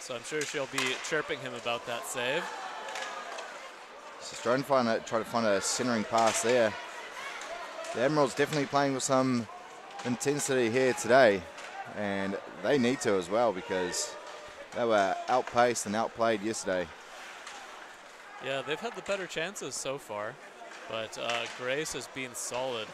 so I'm sure she'll be chirping him about that save. Just trying to find a, try to find a centering pass there. The Admirals definitely playing with some intensity here today, and they need to as well because they were outpaced and outplayed yesterday. Yeah, they've had the better chances so far, but uh, Grace has been solid.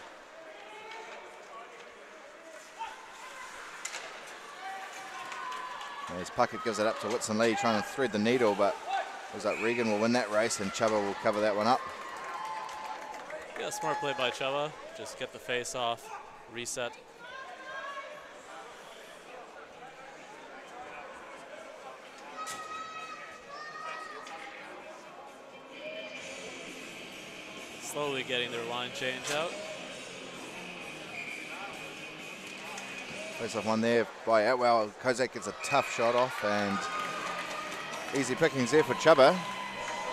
As Puckett gives it up to Whitson Lee, trying to thread the needle, but looks like Regan will win that race and Chuba will cover that one up. Yeah, smart play by Chuba. Just get the face off, reset. Slowly getting their line change out. Face off one there by Atwell. Kozak gets a tough shot off and easy pickings there for Chuba.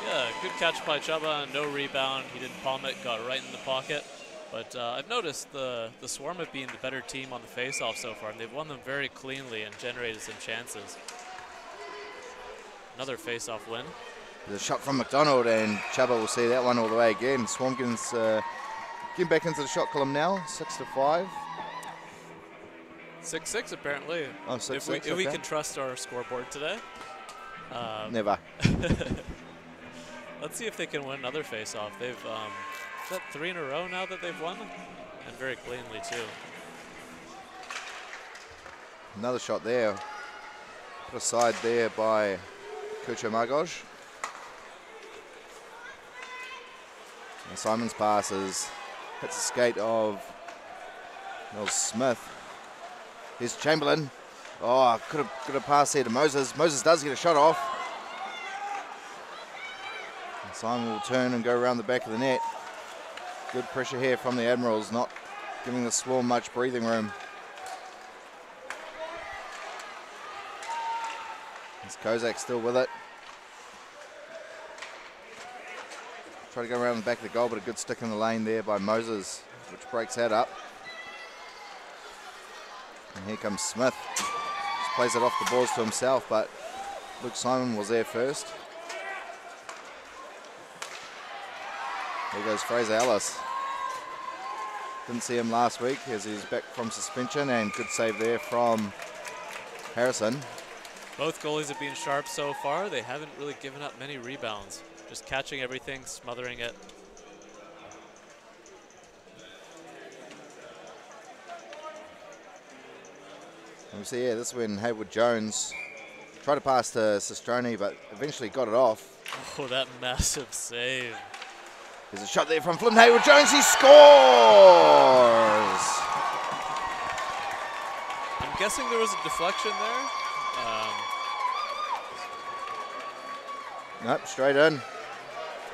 Yeah, good catch by Chuba. No rebound. He didn't palm it. Got right in the pocket. But uh, I've noticed the, the Swarm have been the better team on the face-off so far, and they've won them very cleanly and generated some chances. Another face-off win. There's a shot from McDonald, and Chuba will see that one all the way again. Swarmkins uh, getting back into the shot column now, six to five. Six six apparently. Oh, six, if we, six, if we can trust our scoreboard today. Um, Never. Let's see if they can win another face-off. They've um, is that three in a row now that they've won, and very cleanly too. Another shot there. Put aside there by Kucho Margoj. And Simon's passes hits the skate of Nels Smith. Here's Chamberlain. Oh, could have could have passed here to Moses. Moses does get a shot off. And Simon will turn and go around the back of the net. Good pressure here from the Admirals, not giving the Swarm much breathing room. Is Kozak still with it? Try to go around the back of the goal, but a good stick in the lane there by Moses, which breaks that up. And here comes Smith. Just plays it off the balls to himself, but Luke Simon was there first. Here goes Fraser Ellis. Didn't see him last week as he's back from suspension, and good save there from Harrison. Both goalies have been sharp so far. They haven't really given up many rebounds. Just catching everything, smothering it. And we see, yeah, this is when Haywood Jones tried to pass to Sestroni, but eventually got it off. Oh, that massive save. There's a shot there from Flynn Haywood Jones. He scores! I'm guessing there was a deflection there. Um, Nope, straight in.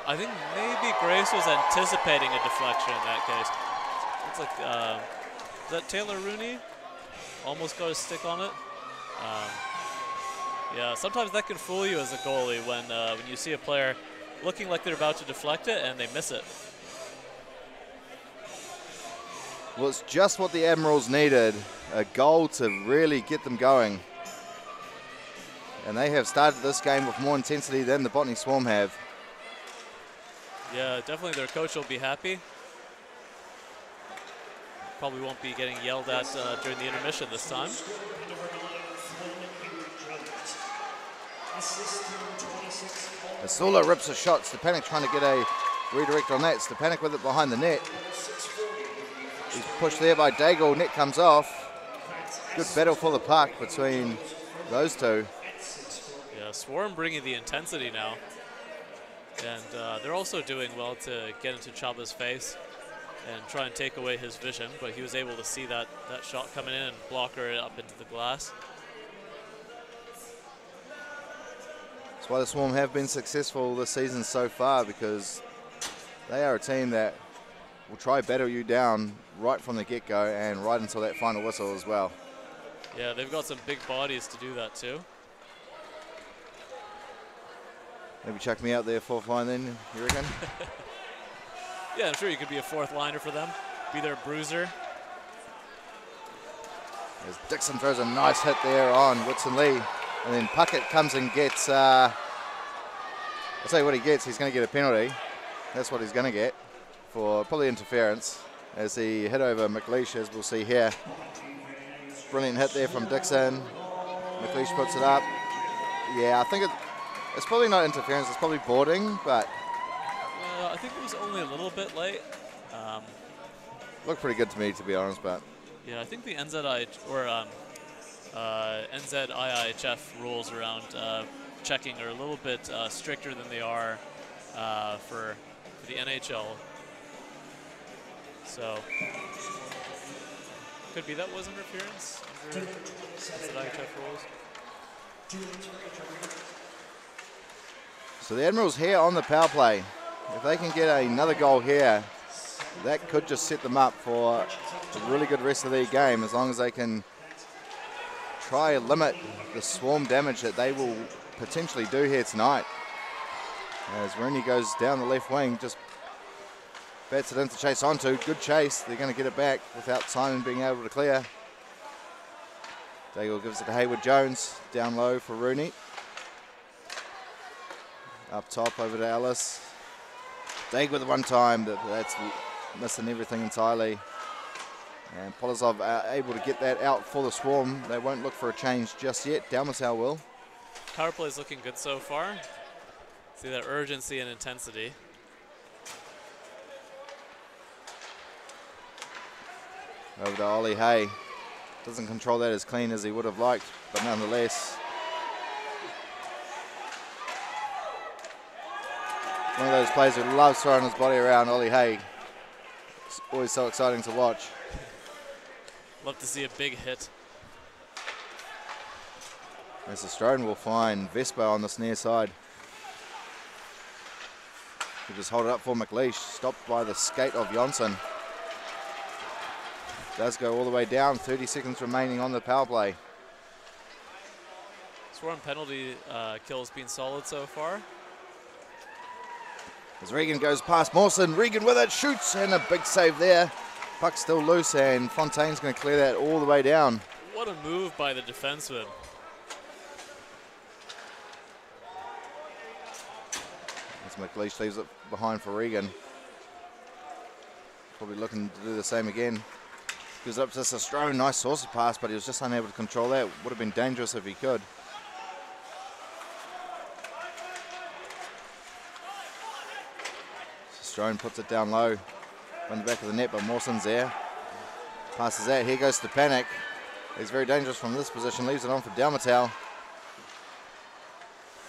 I think maybe Grace was anticipating a deflection in that case. Looks like uh, is that Taylor Rooney almost got a stick on it. Um, yeah, sometimes that can fool you as a goalie when uh, when you see a player looking like they're about to deflect it and they miss it. Well, it's just what the Admirals needed a goal to really get them going. And they have started this game with more intensity than the Botany Swarm have. Yeah, definitely their coach will be happy. Probably won't be getting yelled at uh, during the intermission this time. As Sula rips a shot, Stepanek trying to get a redirect on that. Stepanek with it behind the net. He's pushed there by Daigle. Net comes off. Good battle for the puck between those two. Yeah, Swarm bringing the intensity now. And uh, they're also doing well to get into Chaba's face and try and take away his vision, but he was able to see that, that shot coming in and block her up into the glass. That's why the Swarm have been successful this season so far because they are a team that will try battle you down right from the get-go and right until that final whistle as well. Yeah, they've got some big bodies to do that too. Maybe chuck me out there fourth line then, you reckon? Yeah, I'm sure you could be a fourth liner for them, be their bruiser. As Dixon throws a nice hit there on Whitson Lee. And then Puckett comes and gets, uh, I'll tell you what he gets, he's going to get a penalty. That's what he's going to get for probably interference as he hit over McLeish, as we'll see here. Brilliant hit there from Dixon. McLeish puts it up. Yeah, I think it, it's probably not interference, it's probably boarding, but think it was only a little bit late. Um, looked pretty good to me, to be honest. But yeah, I think the NZI or um, uh, NZIIHF rules around uh, checking are a little bit uh, stricter than they are uh, for, for the NHL. So could be that was interference under NZIHF rules. So the Admirals here on the power play. If they can get another goal here, that could just set them up for a really good rest of their game as long as they can try and limit the swarm damage that they will potentially do here tonight. As Rooney goes down the left wing, just bats it in to chase onto. Good chase. They're going to get it back without Simon being able to clear. Daigle gives it to Hayward Jones. Down low for Rooney. Up top over to Ellis. Dag with one time, that, that's missing everything entirely. And Polozov are uh, able to get that out for the Swarm. They won't look for a change just yet. Dalmasau will. Power play is looking good so far. See that urgency and intensity. Over to Ollie Hay. Doesn't control that as clean as he would have liked, but nonetheless. One of those players who loves throwing his body around, Ollie Hay. It's always so exciting to watch. Love to see a big hit. As Australian will find Vespa on this near side. He just hold it up for McLeish, stopped by the skate of Jonsson. Does go all the way down, 30 seconds remaining on the power play. Swarm penalty uh, kill's been solid so far. As Regan goes past Mawson, Regan with it, shoots, and a big save there. Puck still loose, and Fontaine's going to clear that all the way down. What a move by the defenseman. As McLeish leaves it behind for Regan. Probably looking to do the same again. Goes up to Sestrone, nice saucer pass, but he was just unable to control that. Would have been dangerous if he could. Sestrone puts it down low on the back of the net, but Mawson's there. Passes that. Here goes Stepanek. He's very dangerous from this position. Leaves it on for Dalmatau.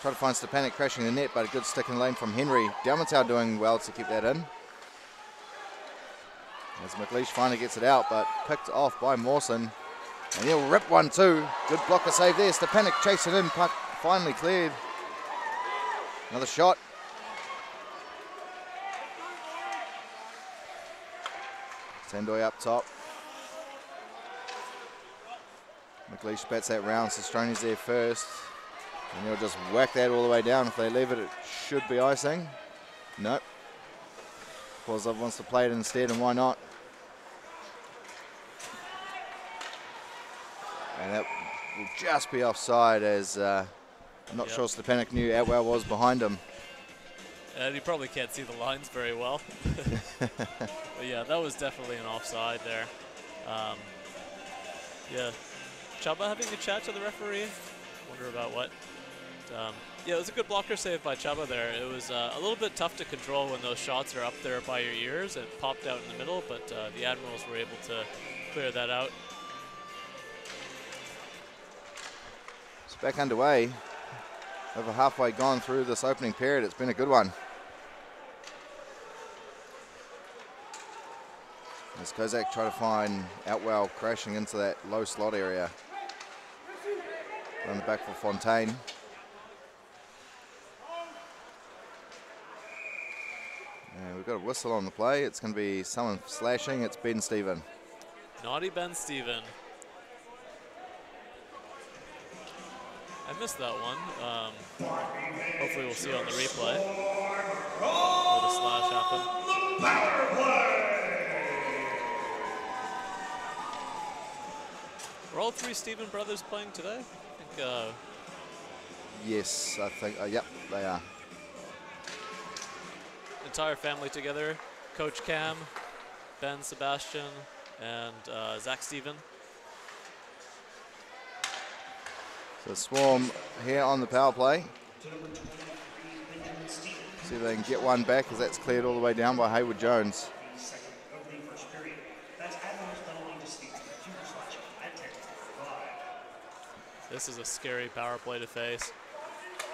Try to find Stepanek crashing the net, but a good stick in lane from Henry. Dalmatau doing well to keep that in. As McLeish finally gets it out, but picked off by Mawson. And he'll rip one too. Good blocker save there. Stepanek chasing in. Puck finally cleared. Another shot. Sandoy up top. McLeish bats that round. Sestroni's there first. And he'll just whack that all the way down. If they leave it, it should be icing. Nope. Polozov wants to play it instead, and why not? And that will just be offside as uh, I'm not Yep. sure Stepanek knew Atwell was behind him. And he probably can't see the lines very well. but yeah, that was definitely an offside there. Um, yeah. Chaba having a chat to the referee. Wonder about what. Um, yeah, it was a good blocker save by Chaba there. It was uh, a little bit tough to control when those shots are up there by your ears. It popped out in the middle, but uh, the Admirals were able to clear that out. It's back underway. Over halfway gone through this opening period. It's been a good one. As Kozak try to find Atwell crashing into that low slot area. On the back for Fontaine. And we've got a whistle on the play. It's going to be someone slashing. It's Ben Stephen. Naughty Ben Steven. I missed that one. Um, hopefully we'll see it on the replay. Where the slash happened. Were all three Stephen brothers playing today? I think uh, Yes, I think. Uh, yep, they are. Entire family together. Coach Cam, Ben Sebastian, and uh, Zach Stephen. So Swarm here on the power play. See if they can get one back as that's cleared all the way down by Hayward Jones. This is a scary power play to face.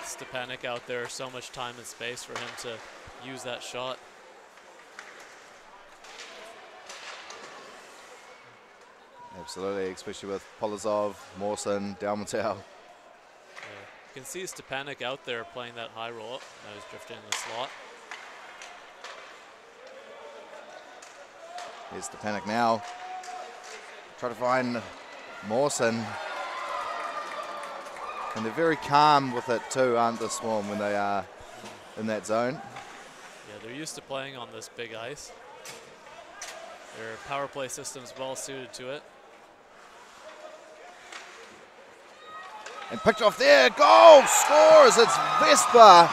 Stepanek out there, so much time and space for him to use that shot. Absolutely, especially with Polozov, Mawson, Dalmatel. Yeah. You can see Stepanek out there playing that high roll up. Now he's drifting in the slot. Here's Stepanek now. Try to find Mawson. And they're very calm with it too, aren't the Swarm, when they are in that zone. Yeah, they're used to playing on this big ice. Their power play system's well suited to it. And picked off there, goal, scores, it's Vespa.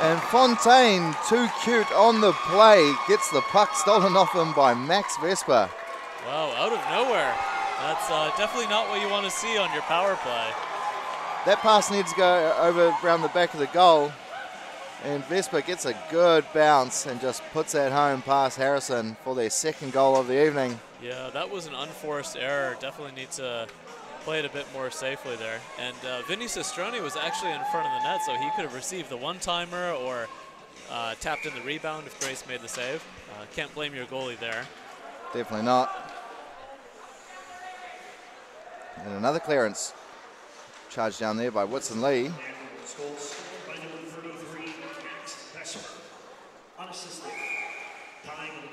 And Fontaine, too cute on the play, gets the puck stolen off him by Max Vespa. Wow, out of nowhere. That's uh, definitely not what you want to see on your power play. That pass needs to go over around the back of the goal. And Vespa gets a good bounce and just puts that home past Harrison for their second goal of the evening. Yeah, that was an unforced error. Definitely need to play it a bit more safely there. And uh, Vinny Sestroni was actually in front of the net, so he could have received the one-timer or uh, tapped in the rebound if Grace made the save. Uh, can't blame your goalie there. Definitely not. And another clearance. Charged down there by Whitson Lee.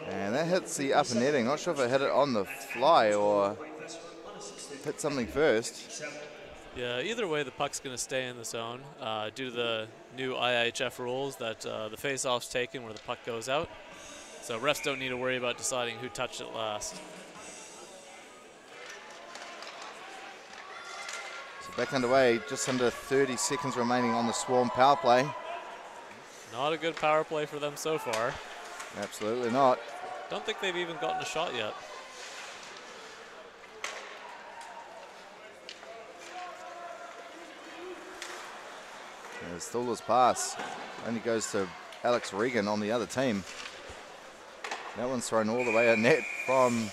And that hits the upper netting. Not sure if it hit it on the fly or hit something first. Yeah, either way, the puck's going to stay in the zone uh, due to the new IIHF rules that uh, the face-off's taken where the puck goes out. So refs don't need to worry about deciding who touched it last. So back underway, just under 30 seconds remaining on the Swarm power play. Not a good power play for them so far. Absolutely not. Don't think they've even gotten a shot yet. And Stula's pass only goes to Alex Regan on the other team. That one's thrown all the way at net from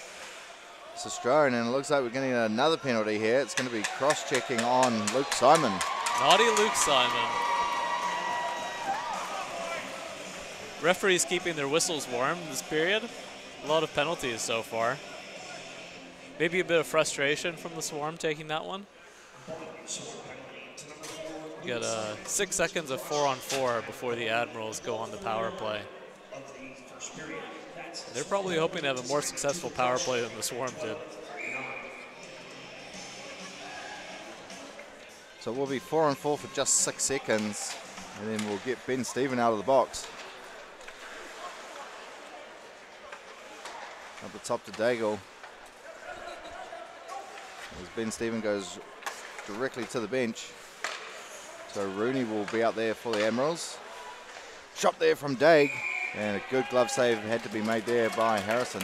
Sestrone, and it looks like we're getting another penalty here. It's going to be cross-checking on Luke Simon. Naughty Luke Simon. Referees keeping their whistles warm this period. A lot of penalties so far. Maybe a bit of frustration from the Swarm taking that one. You got uh, six seconds of four on four before the Admirals go on the power play. They're probably hoping to have a more successful power play than the Swarm did. So we'll be four and four for just six seconds, and then we'll get Ben Steven out of the box. Up the top to Daigle. As Ben Steven goes directly to the bench. So Rooney will be out there for the Admirals. Shot there from Daig. And a good glove save had to be made there by Harrison.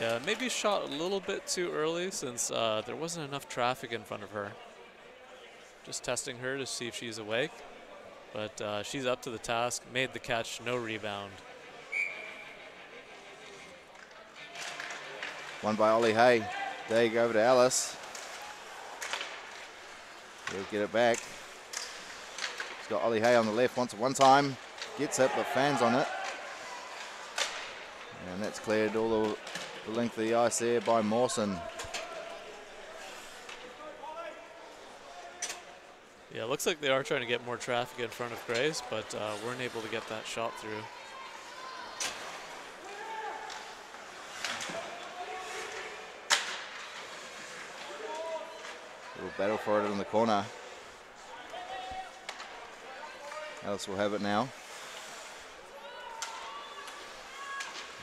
Yeah, maybe shot a little bit too early since uh, there wasn't enough traffic in front of her. Just testing her to see if she's awake. But uh, she's up to the task, made the catch, no rebound. One by Ollie Hay. Daig over to Ellis. He'll get it back. He's got Ollie Hay on the left once at one time. Gets it, but fans on it. And that's cleared all the, the length of the ice there by Mawson. Yeah, looks like they are trying to get more traffic in front of Grace, but uh, weren't able to get that shot through. Little battle for it in the corner. Ellis will have it now.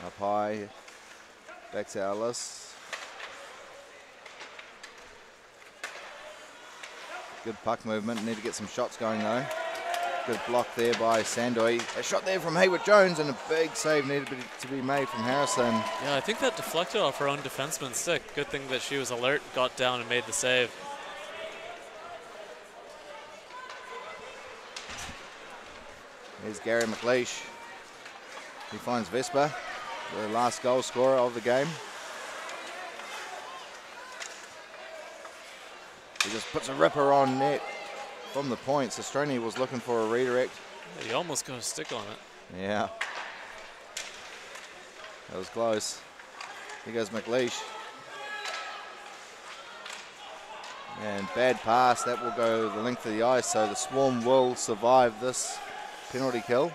Up high. Back to Ellis. Good puck movement. Need to get some shots going though. Good block there by Sandoy. A shot there from Hayward Jones and a big save needed to be made from Harrison. Yeah, I think that deflected off her own defenseman's stick. Good thing that she was alert, got down and made the save. Here's Gary McLeish. He finds Vespa, the last goal scorer of the game. He just puts a ripper on net from the point. Sestroni was looking for a redirect. Yeah, he almost got a stick on it. Yeah. That was close. Here goes McLeish. And bad pass. That will go the length of the ice, so the Swarm will survive this penalty kill.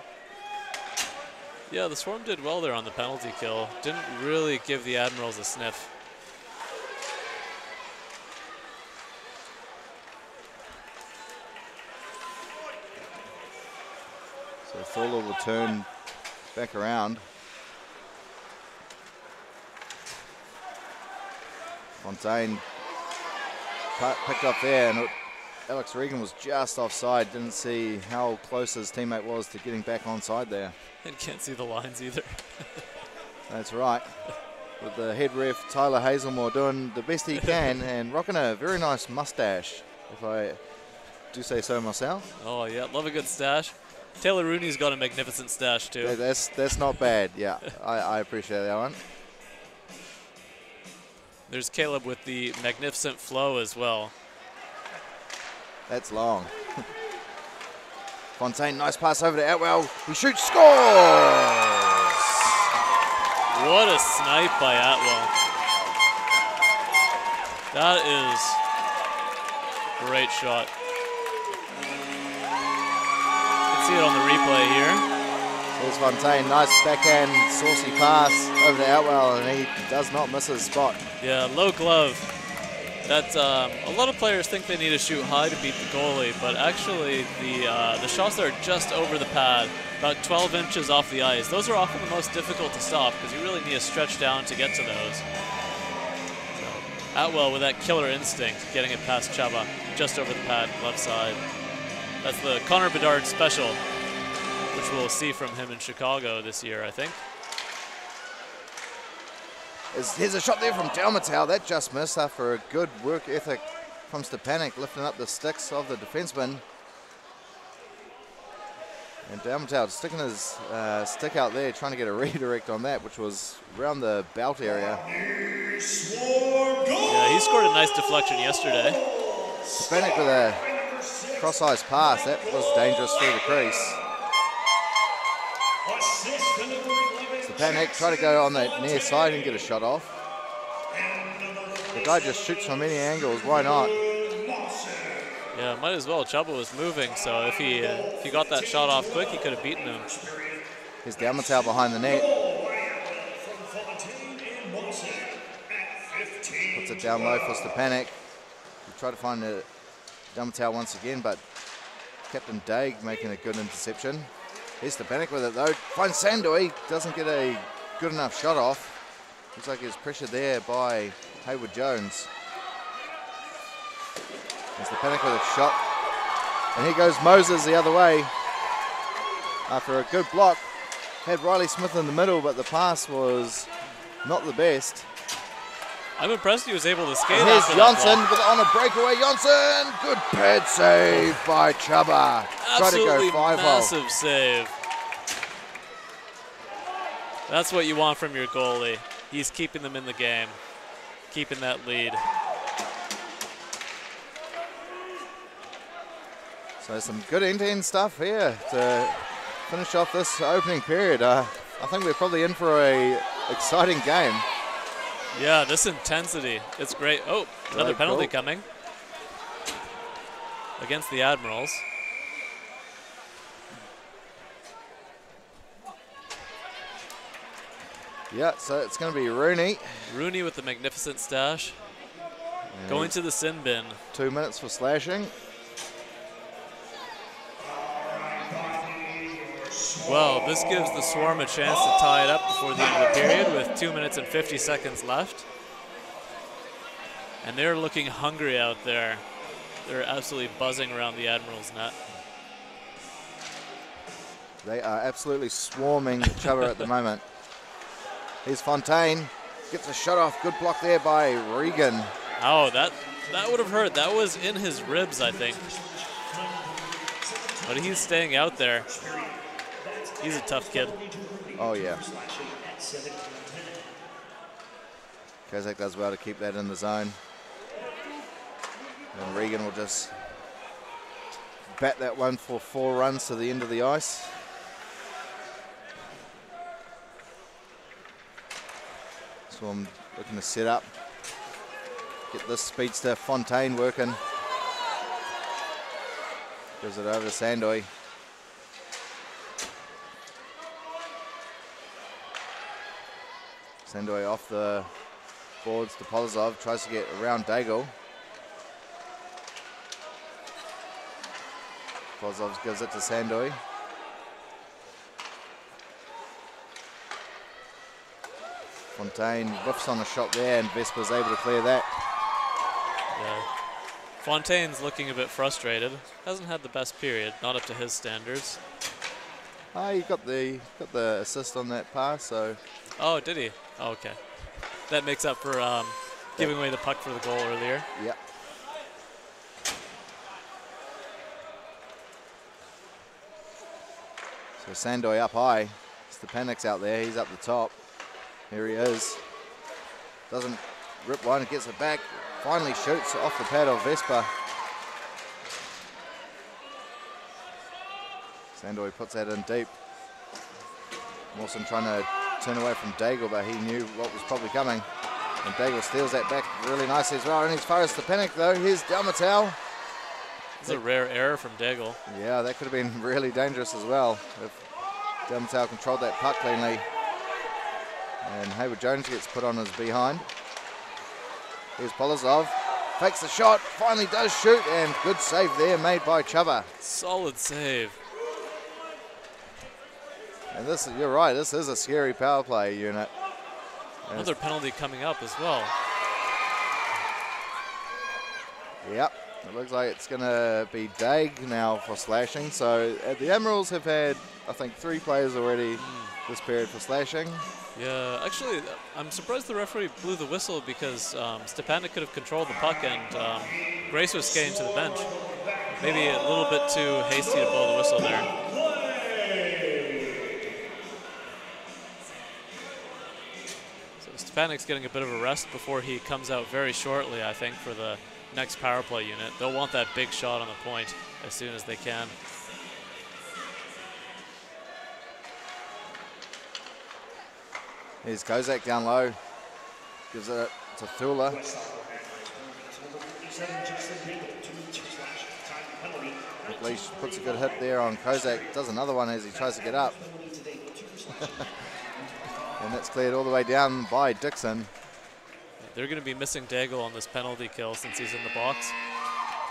Yeah, the Swarm did well there on the penalty kill. Didn't really give the Admirals a sniff. So Thorla will turn back around. Fontaine picked up there, and Alex Regan was just offside. Didn't see how close his teammate was to getting back onside there. And can't see the lines either. That's right. With the head ref Tyler Hazelmore doing the best he can and rocking a very nice mustache, if I do say so myself. Oh yeah, love a good stash. Taylor Rooney's got a magnificent stash too. Yeah, that's that's not bad. Yeah, I, I appreciate that one. There's Caleb with the magnificent flow as well. That's long. Fontaine, nice pass over to Atwell. He shoots, scores! What a snipe by Atwell. That is great shot. You can see it on the replay here. There's Fontaine, nice backhand saucy pass over to Atwell, and he does not miss his spot. Yeah, low glove. That um, a lot of players think they need to shoot high to beat the goalie, but actually the uh, the shots that are just over the pad, about 12 inches off the ice, those are often the most difficult to stop because you really need to stretch down to get to those. So, Atwell with that killer instinct, getting it past Chaba, just over the pad, left side. That's the Connor Bedard special, which we'll see from him in Chicago this year, I think. Here's a shot there from Dalmatau. That just missed after a good work ethic from Stepanek, lifting up the sticks of the defenseman. And Dalmatau sticking his uh, stick out there, trying to get a redirect on that, which was around the belt area. Yeah, he scored a nice deflection yesterday. Stepanek with a cross-ice pass. That was dangerous through the crease. Stepanek try to go on that near side and get a shot off. The guy just shoots from any angles. Why not? Yeah, might as well. Chubba was moving, so if he uh, if he got that shot off quick, he could have beaten him. Here's Dalmatau behind the net. Puts it down low for Stepanek. He tried to find the Dalmatau once again, but Captain Daig making a good interception. Here's Stepanek with it though. Finds Sandoy. Doesn't get a good enough shot off. Looks like he's pressured there by Hayward Jones. There's Stepanek with a shot. And here goes Moses the other way. After a good block. Had Riley Smith in the middle, but the pass was not the best. I'm impressed he was able to skate. Here's Johnson with on a breakaway. Johnson, good pad save by Chuba. Absolutely Try to go five massive save. That's what you want from your goalie. He's keeping them in the game, keeping that lead. So some good end-to-end stuff here to finish off this opening period. Uh, I think we're probably in for a exciting game. Yeah, this intensity, it's great. Oh, another Right, penalty goal. coming against the Admirals. Yeah, so it's going to be Rooney. Rooney with the magnificent stash. Going to the sin bin. Two minutes for slashing. Well, this gives the Swarm a chance to tie it up before the end of the period with two minutes and 50 seconds left. And they're looking hungry out there. They're absolutely buzzing around the Admiral's net. They are absolutely swarming Chuba at the moment. Here's Fontaine. Gets a shot off. Good block there by Regan. Oh, that that would have hurt. That was in his ribs, I think. But he's staying out there. He's a tough kid. Oh, yeah. Kozak does well to keep that in the zone. And Regan will just bat that one for four runs to the end of the ice. So I'm looking to set up, get this speedster Fontaine working. Gives it over to Sandoy. Sandoy off the boards to Polozov, tries to get around Daigle. Polozov gives it to Sandoy. Fontaine whiffs on a shot there and Vespa's able to clear that. Yeah. Fontaine's looking a bit frustrated. Hasn't had the best period, not up to his standards. Ah, he got the got the assist on that pass, so Oh, did he? Oh, okay. That makes up for um, giving away the puck for the goal earlier. Yep. So Sandoy up high. Stepanek's out there. He's up the top. Here he is. Doesn't rip one. Gets it back. Finally shoots off the pad of Vespa. Sandoy puts that in deep. Mawson trying to turn away from Daigle, but he knew what was probably coming. And Daigle steals that back really nicely as well. And as far as Stepanek, though, here's Dalmatel. It's a rare error from Daigle. Yeah, that could have been really dangerous as well if Dalmatel controlled that puck cleanly. And Hayward Jones gets put on his behind. Here's Polozov. Fakes the shot, finally does shoot, and good save there made by Chuba. Solid save. And this, you're right, this is a scary power play unit. And Another penalty coming up as well. Yep, it looks like it's going to be Dag now for slashing. So uh, the Admirals have had, I think, three players already this period for slashing. Yeah, actually, I'm surprised the referee blew the whistle because um, Stepanek could have controlled the puck and um, Grace was skating to the bench. Maybe a little bit too hasty to blow the whistle there. So getting a bit of a rest before he comes out very shortly, I think, for the next power play unit. They'll want that big shot on the point as soon as they can. Here's Kozak down low. Gives it to Thula. McLeish puts a good hit there on Kozak. Does another one as he tries to get up. and that's cleared all the way down by Dixon. They're going to be missing Daigle on this penalty kill since he's in the box.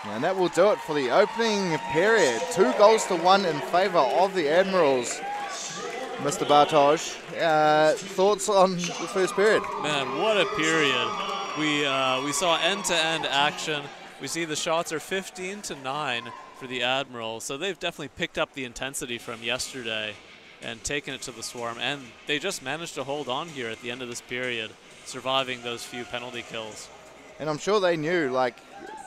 And that will do it for the opening period. Two goals to one in favour of the Admirals. Mr. Bartosz, uh, thoughts on the first period? Man, what a period. We, uh, we saw end-to-end action. We see the shots are 15 to 9 for the Admiral, so they've definitely picked up the intensity from yesterday and taken it to the Swarm, and they just managed to hold on here at the end of this period, surviving those few penalty kills. And I'm sure they knew, like,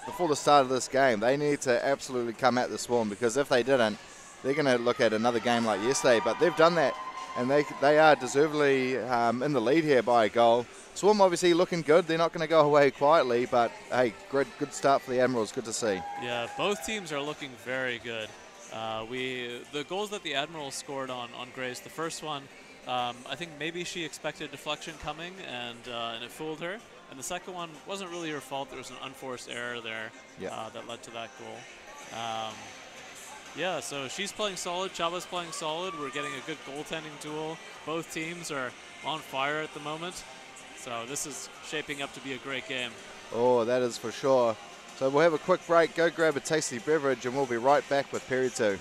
before the start of this game, they need to absolutely come at the Swarm because if they didn't, they're going to look at another game like yesterday. But they've done that, and they they are deservedly um, in the lead here by a goal. Swarm obviously looking good. They're not going to go away quietly, but hey, good good start for the Admirals. Good to see. Yeah, both teams are looking very good. Uh, we the goals that the Admirals scored on on Grace. The first one, um, I think maybe she expected deflection coming and uh, and it fooled her. And the second one wasn't really her fault. There was an unforced error there Yeah. uh, that led to that goal. Um, yeah, so she's playing solid. Chava's playing solid. We're getting a good goaltending duel. Both teams are on fire at the moment. So this is shaping up to be a great game. Oh, that is for sure. So we'll have a quick break, go grab a tasty beverage, and we'll be right back with period two.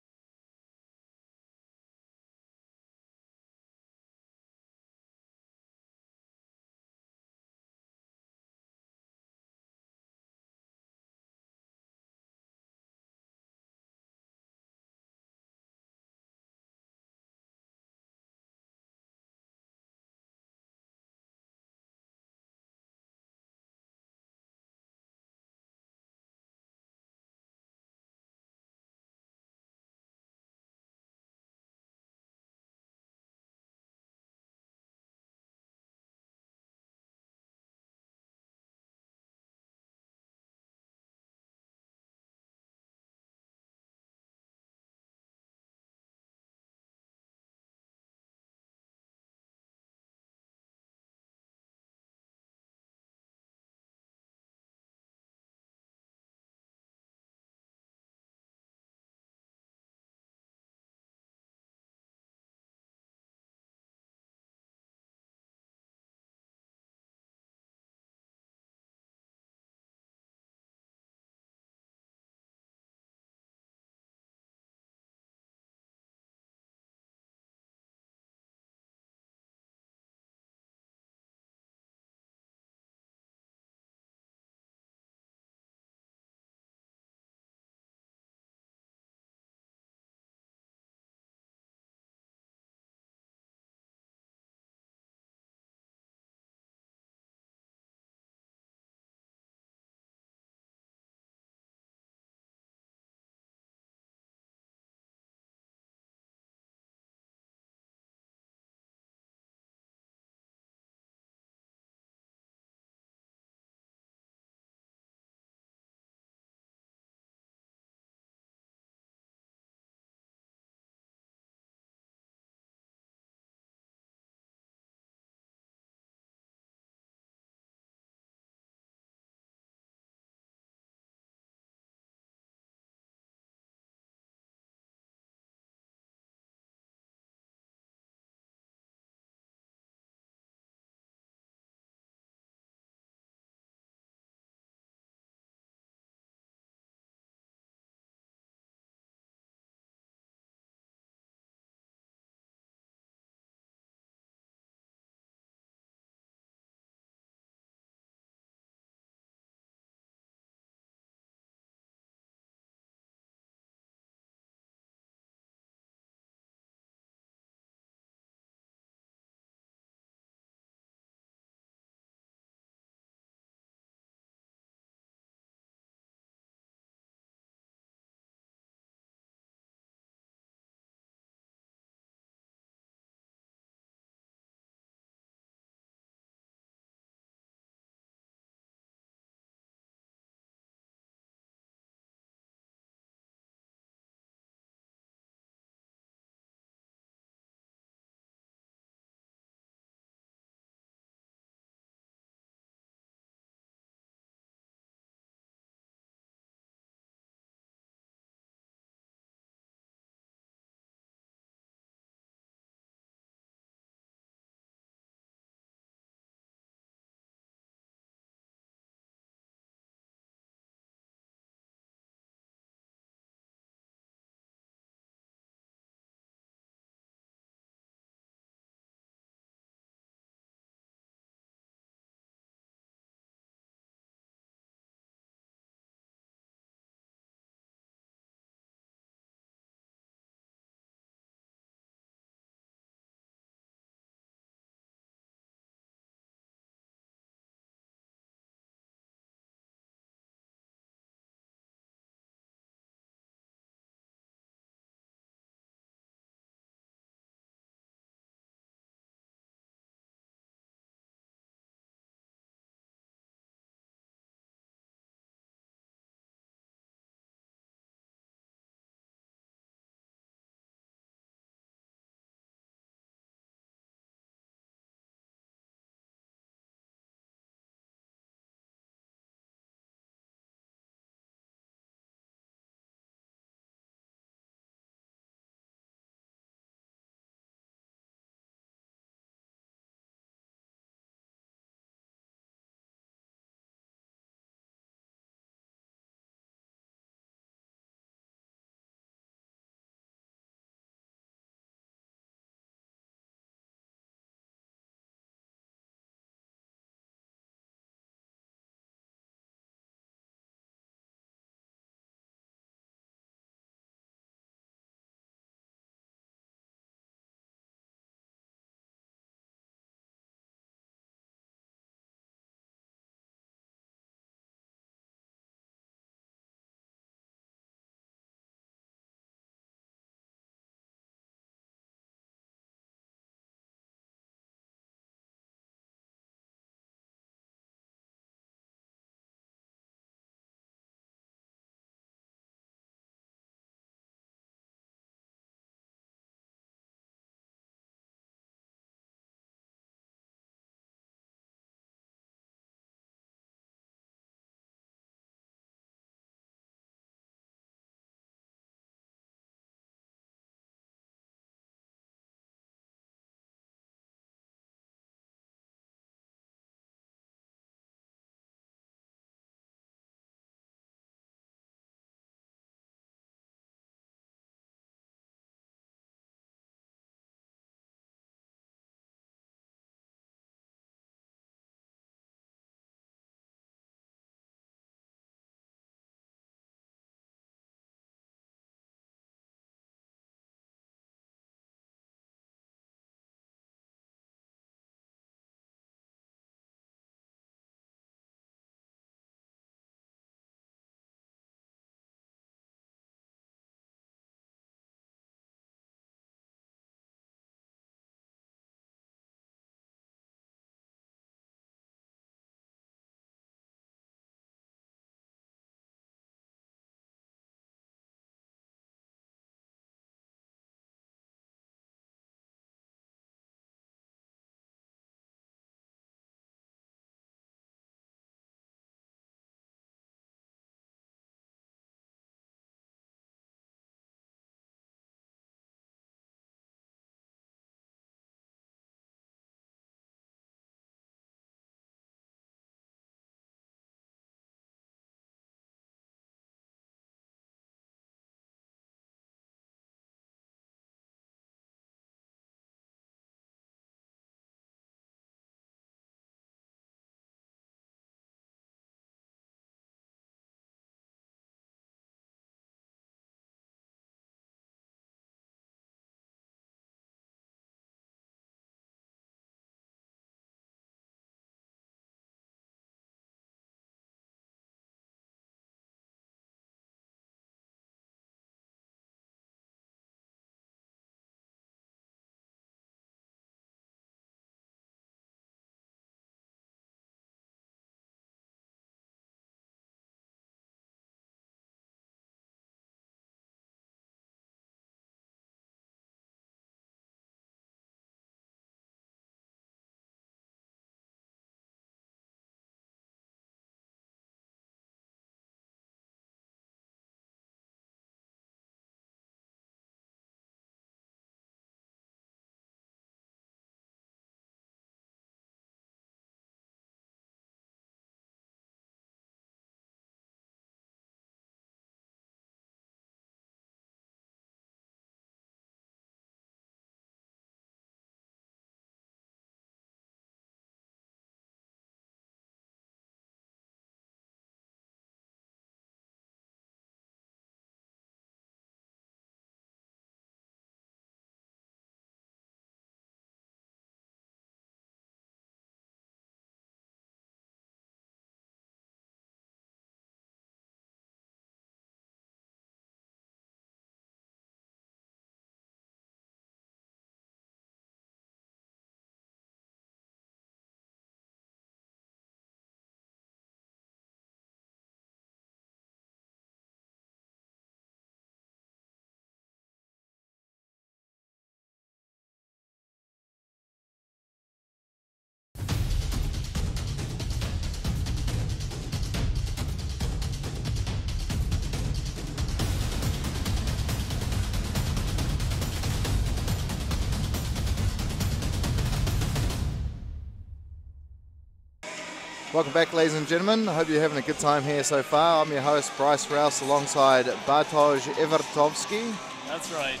Welcome back, ladies and gentlemen. I hope you're having a good time here so far. I'm your host, Bryce Rouse, alongside Bartosz Evertovsky. That's right.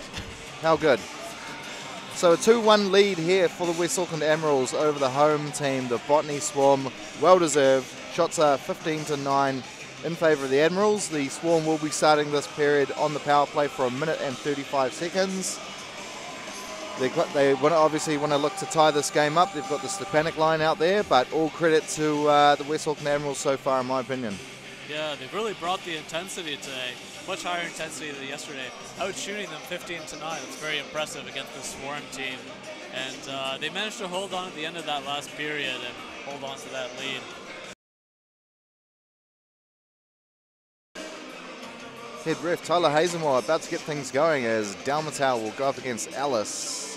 How good? So a 2-1 lead here for the West Auckland Admirals over the home team, the Botany Swarm. Well deserved. Shots are 15 to 9 in favour of the Admirals. The Swarm will be starting this period on the power play for a minute and 35 seconds. They, they want to obviously want to look to tie this game up. They've got the Stepanek line out there, but all credit to uh, the West Auckland Admirals so far, in my opinion. Yeah, they've really brought the intensity today. Much higher intensity than yesterday. Out shooting them 15 to 9. It's very impressive against the Swarm team. And uh, they managed to hold on at the end of that last period and hold on to that lead. Head ref Tyler Hazelmore about to get things going as Dalmatau will go up against Ellis.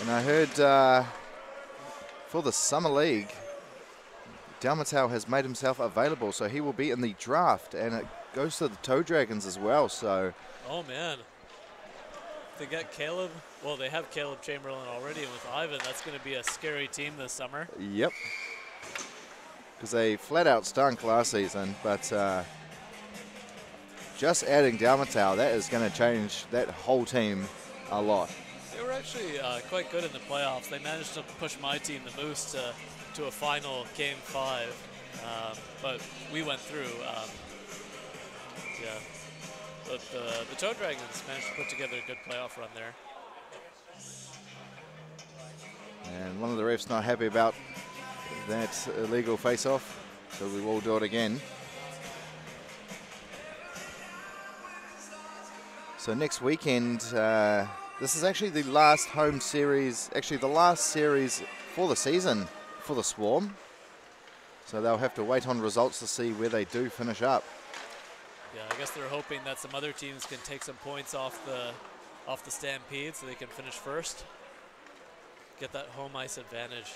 And I heard uh, for the Summer League, Dalmatau has made himself available, so he will be in the draft, and it goes to the Toe Dragons as well. So, oh man, they get Caleb. Well, they have Caleb Chamberlain already, and with Ivan, that's going to be a scary team this summer. Yep, because they flat out stunk last season, but uh, just adding Dalmatau, that is going to change that whole team a lot actually uh, quite good in the playoffs. They managed to push my team, the Moose, to, to a final game five. Um, but we went through. Um, yeah. But the, the Toe Dragons managed to put together a good playoff run there. And one of the refs not happy about that illegal face-off, so we will do it again. So next weekend, uh, this is actually the last home series, actually the last series for the season for the Swarm. So they'll have to wait on results to see where they do finish up. Yeah, I guess they're hoping that some other teams can take some points off the off the Stampede so they can finish first. Get that home ice advantage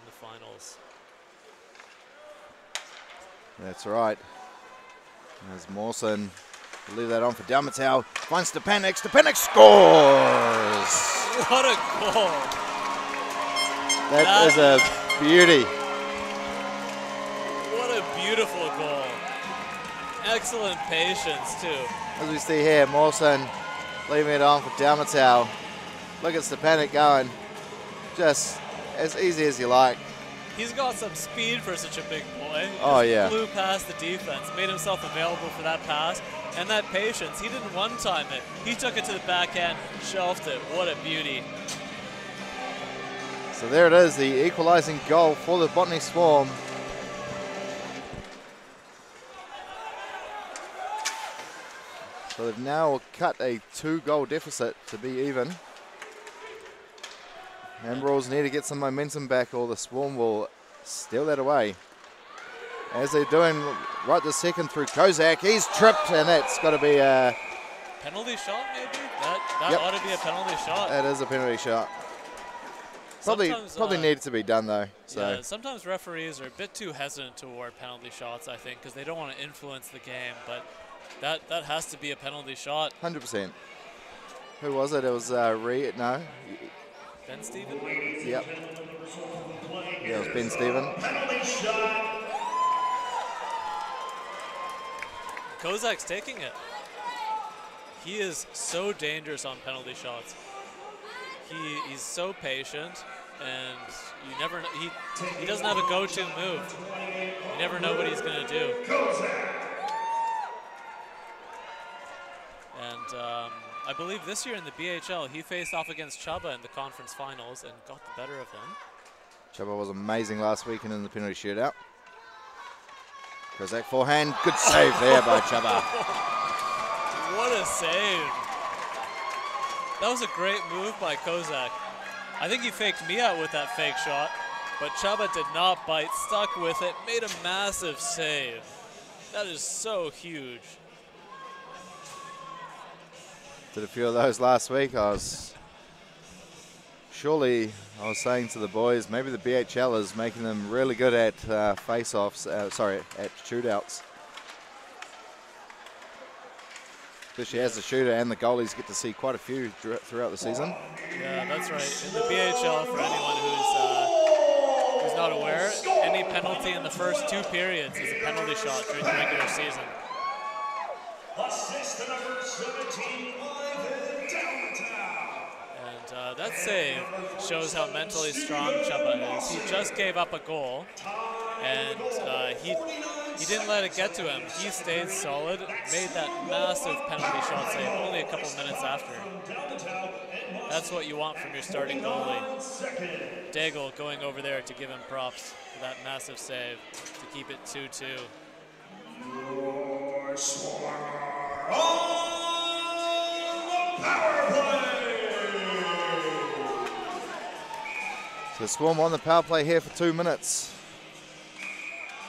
in the finals. That's right. There's Mawson Leave that on for Dalmatau. Finds Stepanek. Stepanek scores! What a goal! that, that is a beauty. What a beautiful goal. Excellent patience, too. As we see here, Mawson leaving it on for Dalmatau. Look at Stepanek going. Just as easy as you like. He's got some speed for such a big boy. Oh, yeah. Flew past the defense, made himself available for that pass, and that patience. He didn't one time it. He took it to the backhand, shelved it. What a beauty. So there it is, the equalizing goal for the Botany Swarm. So they've now cut a two goal deficit to be even. Admirals need to get some momentum back or the Swarm will steal that away as they're doing right the second through Kozak. He's tripped, and that's got to be a penalty shot. Maybe that that yep. ought to be a penalty shot. That is a penalty shot. Probably sometimes, probably uh, needed to be done though. So yeah, sometimes referees are a bit too hesitant to award penalty shots. I think because they don't want to influence the game, but that that has to be a penalty shot. Hundred percent. Who was it? It was uh, Reed. No. Ben Steven. Yep. Yeah, it was Ben Steven. Kozak's taking it. He is so dangerous on penalty shots. He, he's so patient, and you never he he doesn't have a go-to move. You never know what he's going to do. And um, I believe this year in the BHL, he faced off against Chuba in the conference finals and got the better of him. Chuba was amazing last weekend in the penalty shootout. Kozak forehand. Good save there by Chuba. What a save. That was a great move by Kozak. I think he faked me out with that fake shot, but Chuba did not bite, stuck with it, made a massive save. That is so huge. Did a few of those last week. I was surely I was saying to the boys, maybe the BHL is making them really good at uh, face-offs, uh, sorry, at shootouts. especially as the shooter and the goalies get to see quite a few throughout the season. Yeah, that's right. In the BHL, for anyone who's uh, who's not aware, any penalty in the first two periods is a penalty shot during the regular season. Assist to number 17, Ivan Downtown. And uh, that save shows how mentally strong Chuba is. He just gave up a goal, and uh, he he didn't let it get to him. He stayed solid, made that massive penalty shot save only a couple minutes after. That's what you want from your starting goalie. Daigle going over there to give him props for that massive save to keep it 2-2. Your Swarm on the power play. So Swarm on the power play here for two minutes.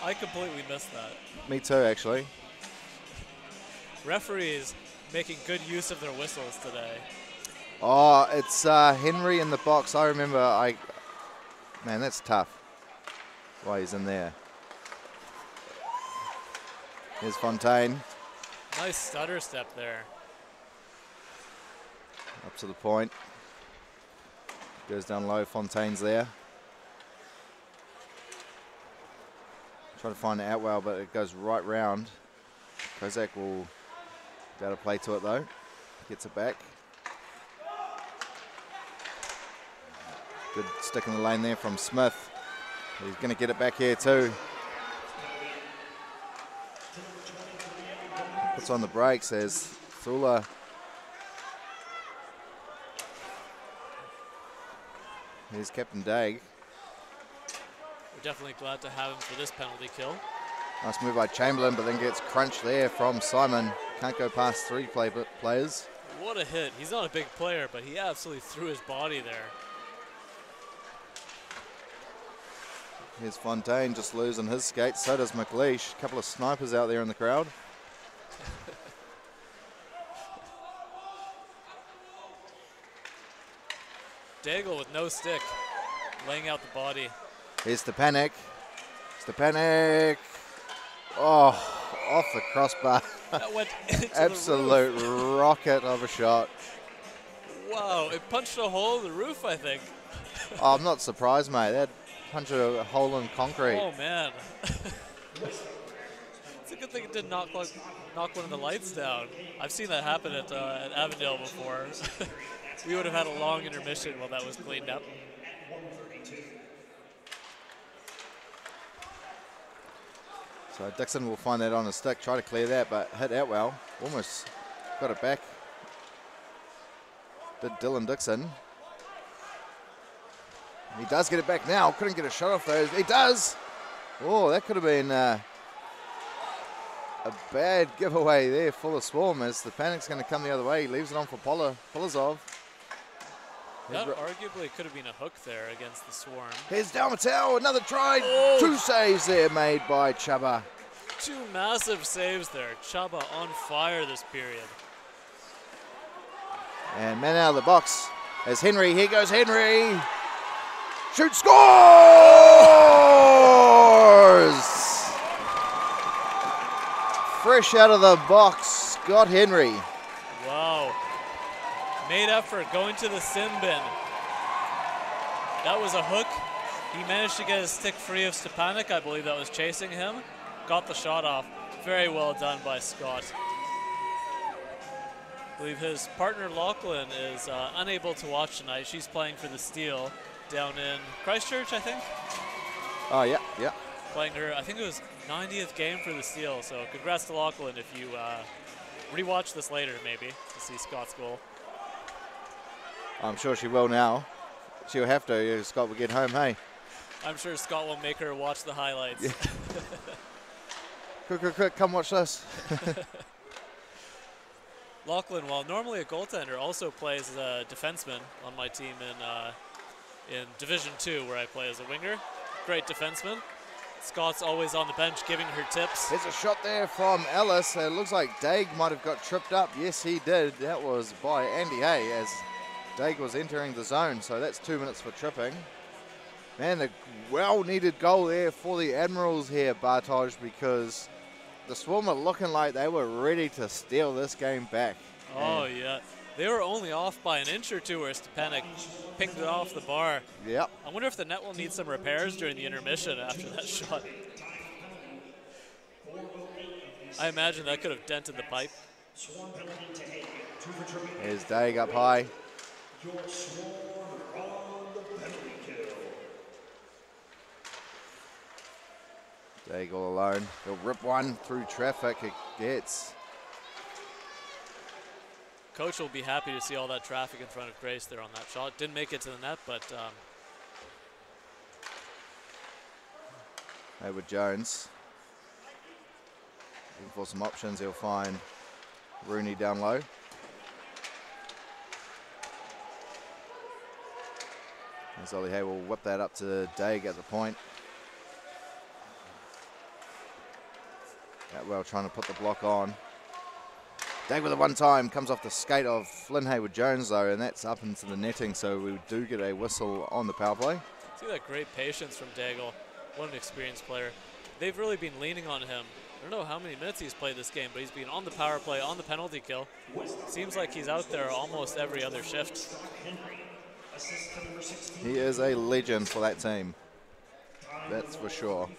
I completely missed that. Me too, actually. Referees making good use of their whistles today. Oh, it's uh, Henry in the box. I remember. I man, that's tough. Why he's in there? Here's Fontaine Nice stutter step there. up to the point. Goes down low. Fontaine's there. Trying to find the Atwell, but it goes right round. Kozak will be able to play to it though. Gets it back. Good stick in the lane there from Smith. He's going to get it back here too. Puts on the brakes as Thula Here's Captain Dag. We're definitely glad to have him for this penalty kill. Nice move by Chamberlain, but then gets crunched there from Simon. Can't go past three play players. What a hit. He's not a big player, but he absolutely threw his body there. Here's Fontaine just losing his skates. So does McLeish. A couple of snipers out there in the crowd. Daigle with no stick, laying out the body. Here's Stepanek. Stepanek. Oh, off the crossbar. That went into the Absolute rocket of a shot. Wow, it punched a hole in the roof, I think. Oh, I'm not surprised, mate. That punched a hole in concrete. Oh man. it's a good thing it didn't knock knock one of the lights down. I've seen that happen at, uh, at Avondale before. we would have had a long intermission while that was cleaned up. So Dixon will find that on a stick, try to clear that, but hit out well. Almost got it back. Did Dylan Dixon. He does get it back now. Couldn't get a shot off those. He does. Oh, that could have been uh, a bad giveaway there full of swarm as the panic's going to come the other way. He leaves it on for Pola, Polazov. That arguably could have been a hook there against the Swarm. Here's Dalmatel, another try. Oh. Two saves there made by Chuba. Two massive saves there. Chuba on fire this period. And man out of the box as Henry. Here goes Henry. Shoot, scores! Fresh out of the box, Scott Henry. Wow. Made effort going to the sin bin. That was a hook. He managed to get his stick free of Stepanek. I believe that was chasing him. Got the shot off. Very well done by Scott. I believe his partner Lachlan is uh, unable to watch tonight. She's playing for the Steel down in Christchurch, I think. Oh, yeah, yeah. Playing her, I think it was 90th game for the Steel. So congrats to Lachlan if you uh, rewatch this later, maybe, to see Scott's goal. I'm sure she will now. She'll have to. if Scott will get home, hey. I'm sure Scott will make her watch the highlights. Yeah. Quick, quick, quick, come watch this. Lachlan, while normally a goaltender, also plays as a defenseman on my team in uh, in Division Two, where I play as a winger. Great defenseman. Scott's always on the bench giving her tips. There's a shot there from Ellis. It looks like Daig might have got tripped up. Yes, he did. That was by Andy Hay as Daig was entering the zone. So that's two minutes for tripping. Man, a well-needed goal there for the Admirals here, Bartosz, because the Swarm are looking like they were ready to steal this game back. Oh, yeah. They were only off by an inch or two where Stepanek pinged it off the bar. Yep. I wonder if the net will need some repairs during the intermission after that shot. I imagine that could have dented the pipe. There's Daig up high. Your Swarm on the penalty kill. Daig all alone. He'll rip one through traffic. It gets. Coach will be happy to see all that traffic in front of Grace there on that shot. Didn't make it to the net, but um, Over Jones. Looking for some options. He'll find Rooney down low. As Ollie Hay will whip that up to Daig at the point. Atwell trying to put the block on. Daig with it one time, comes off the skate of Flynn Hayward Jones though, and that's up into the netting, so we do get a whistle on the power play. see that great patience from Daigle. What an experienced player. They've really been leaning on him. I don't know how many minutes he's played this game, but he's been on the power play, on the penalty kill. Seems like he's out there almost every other shift. He is a legend for that team. That's for sure.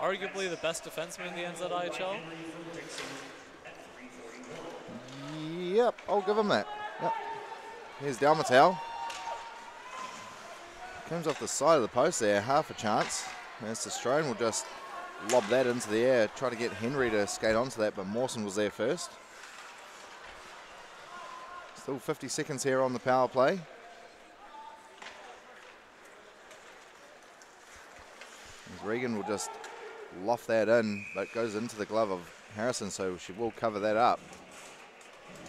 Arguably the best defenseman in the NZIHL. Yep, I'll give him that. Yep. Here's Dalmatel. Comes off the side of the post there, half a chance. And Strone will just lob that into the air, try to get Henry to skate onto that, but Mawson was there first. Still 50 seconds here on the power play. As Regan will just loft that in, but goes into the glove of Harrison, so she will cover that up.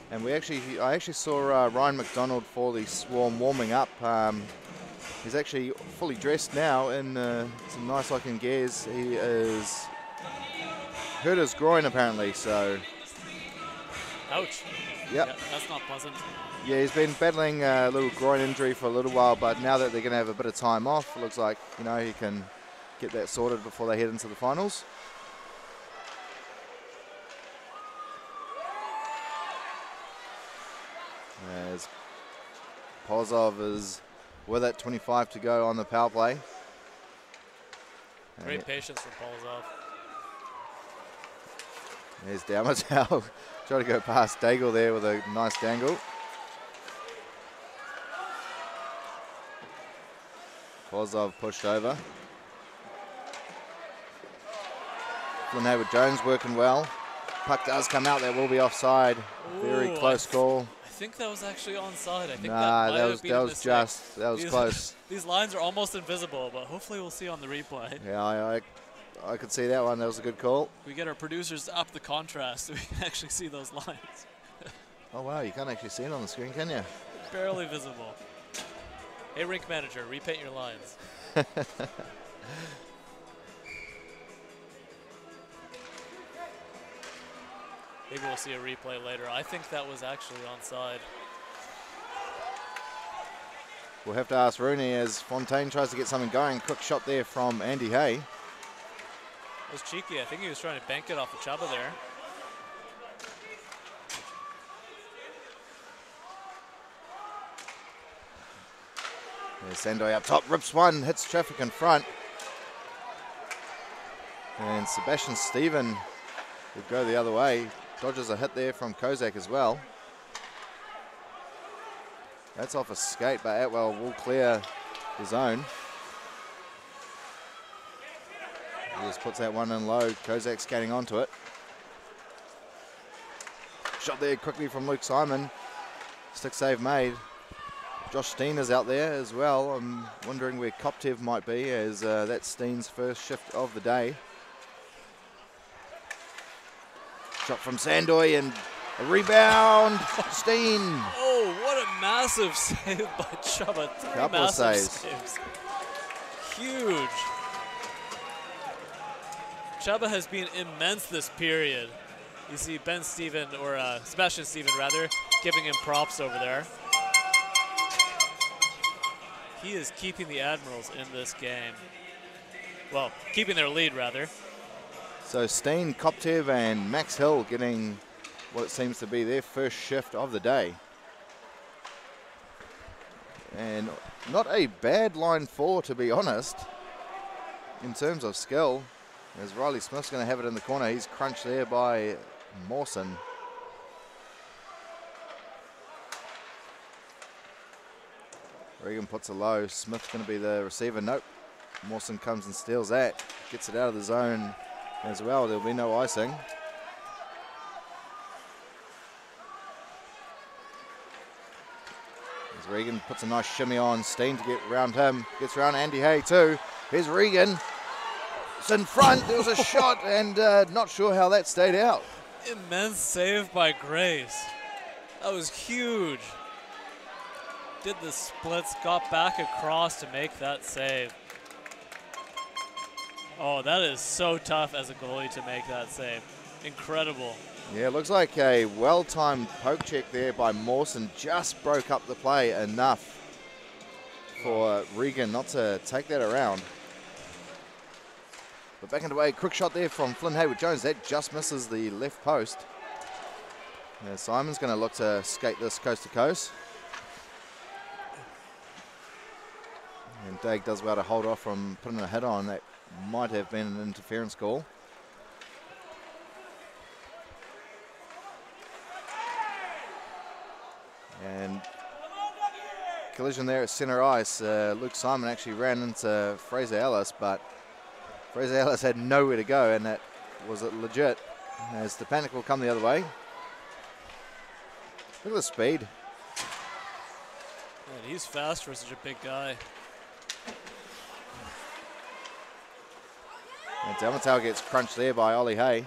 And we actually, I actually saw uh, Ryan McDonald for the Swarm warming up. Um, he's actually fully dressed now in uh, some nice looking gears. He is hurt his groin apparently, so Ouch. Yep. Yeah, that's not pleasant. Yeah, he's been battling a little groin injury for a little while, but now that they're going to have a bit of time off, it looks like you know he can get that sorted before they head into the finals. As Pozov is with it, 25 to go on the power play. Great patience from Polzov. There's Dalmatel trying to go past Daigle there with a nice dangle. Pozov pushed over. Flynn Hayward Jones working well. Puck does come out, there will be offside. Very Ooh, I close th- call. I think that was actually onside. I think Nah, that, that was that was just that was These- close. These lines are almost invisible, but hopefully we'll see on the replay. Yeah, I, I I could see that one. That was a good call. We get our producers to up the contrast so we can actually see those lines. Oh wow, you can't actually see it on the screen, can you? Barely visible. Hey, rink manager, repaint your lines. Maybe we'll see a replay later. I think that was actually onside. We'll have to ask Rooney as Fontaine tries to get something going. Quick shot there from Andy Hay. Was cheeky. I think he was trying to bank it off of Chuba there. There's Sandoy up top, rips one, hits traffic in front. And Sebastian Stephen would go the other way. Dodges a hit there from Kozak as well. That's off a skate, but Atwell will clear the zone. He just puts that one in low. Kozak skating onto it. Shot there quickly from Luke Simon. Stick save made. Josh Steen is out there as well. I'm wondering where Koptev might be as uh, that's Steen's first shift of the day. Shot from Sandoy and a rebound. Steen. Oh, what a massive save by Chuba. Three Couple massive saves. saves. Huge. Chuba has been immense this period. You see Ben Steven, or uh, Sebastian Steven rather, giving him props over there. He is keeping the Admirals in this game. Well, keeping their lead rather. So Steen, Koptev, and Max Hill getting what it seems to be their first shift of the day. And not a bad line four, to be honest, in terms of skill. As Riley Smith's going to have it in the corner. He's crunched there by Mawson. Regan puts a low. Smith's going to be the receiver. Nope. Mawson comes and steals that. Gets it out of the zone as well. There'll be no icing. As Regan puts a nice shimmy on Steen to get round him. Gets around Andy Hay too. Here's Regan. It's in front. There was a shot and uh, not sure how that stayed out. Immense save by Grace. That was huge. Did the splits, got back across to make that save. Oh, that is so tough as a goalie to make that save. Incredible. Yeah, it looks like a well-timed poke check there by Mawson just broke up the play enough for Regan not to take that around. But back and away, quick shot there from Flynn Hayward Jones. That just misses the left post. Yeah, Simon's going to look to skate this coast to coast. And Dag does well to hold off from putting a hit on. That might have been an interference call. And collision there at centre ice. Uh, Luke Simon actually ran into Fraser Ellis, but Fraser Ellis had nowhere to go, and that was it legit. As the panic will come the other way. Look at the speed. Man, he's fast for such a big guy. And gets crunched there by Ollie Hay.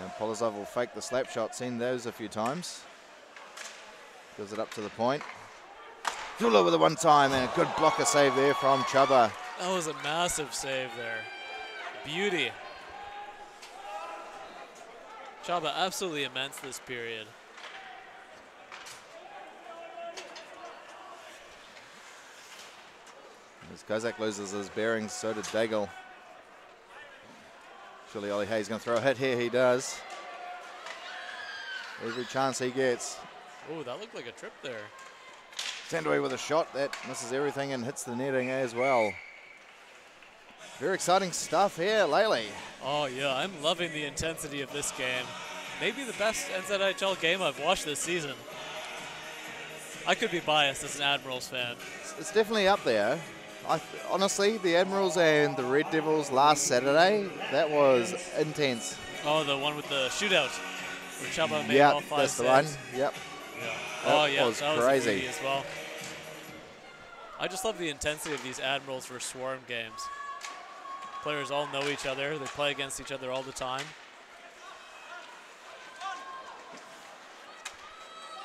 And Polozov will fake the slap shot, seen those a few times. Gives it up to the point. Zula with a one time and a good blocker save there from Chuba. That was a massive save there. Beauty. Chuba absolutely immense this period. As Kozak loses his bearings, so did Daigle. Surely Ollie Hayes going to throw a hit here. He does. Every chance he gets. Oh, that looked like a trip there. Send away with a shot that misses everything and hits the netting as well. Very exciting stuff here, Lele. Oh yeah, I'm loving the intensity of this game. Maybe the best NZHL game I've watched this season. I could be biased as an Admirals fan. It's definitely up there. I, honestly, the Admirals and the Red Devils last Saturday, that was intense. Oh, the one with the shootout where made Yep, all five that's the one. Yep. Yeah. Oh yeah, was that was crazy. as well. I just love the intensity of these Admirals versus Swarm games. Players all know each other. They play against each other all the time.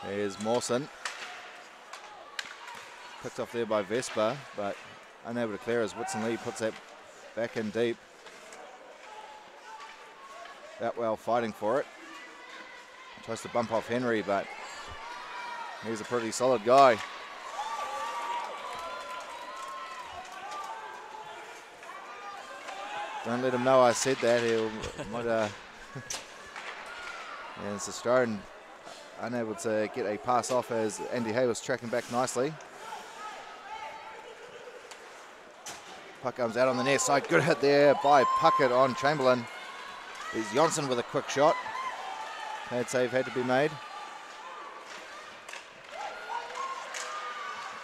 There's Mawson. Picked off there by Vesper, but unable to clear as Whitson Lee puts that back in deep. Atwell fighting for it. Tries to bump off Henry, but he's a pretty solid guy. Don't let him know I said that. He'll might. Uh, and it's Australian unable to get a pass off as Andy Hay was tracking back nicely. Puck comes out on the near side. Good hit there by Puckett on Chamberlain. Is Johnson with a quick shot. Bad save had to be made.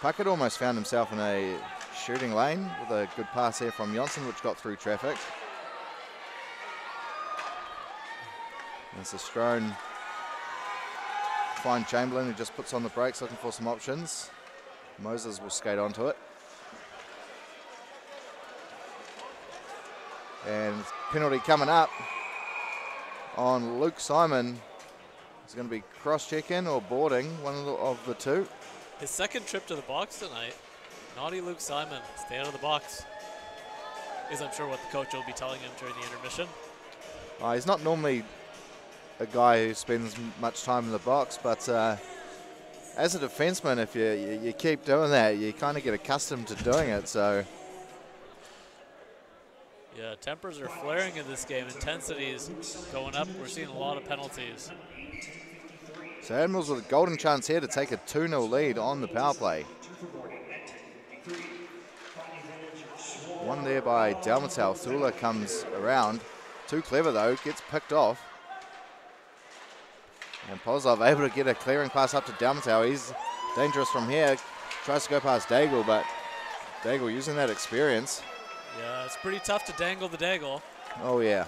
Puckett almost found himself in a shooting lane with a good pass here from Johnson, which got through traffic. There's a Strone find Chamberlain who just puts on the brakes looking for some options. Moses will skate onto it. And penalty coming up on Luke Simon. Is going to be cross-checking or boarding, one of the, of the two. His second trip to the box tonight. Naughty Luke Simon, stay out of the box. Is I'm sure what the coach will be telling him during the intermission. Uh, he's not normally a guy who spends much time in the box, but uh, as a defenseman, if you, you, you keep doing that, you kind of get accustomed to doing it. So Yeah, tempers are flaring in this game. Intensity is going up. We're seeing a lot of penalties. So Admirals with a golden chance here to take a 2-0 lead on the power play. One there by Dalmatel. Thula comes around. Too clever though, gets picked off. And Pozov able to get a clearing pass up to Dalmatel. He's dangerous from here. Tries to go past Daigle, but Daigle using that experience. Yeah, it's pretty tough to dangle the Daigle. Oh yeah.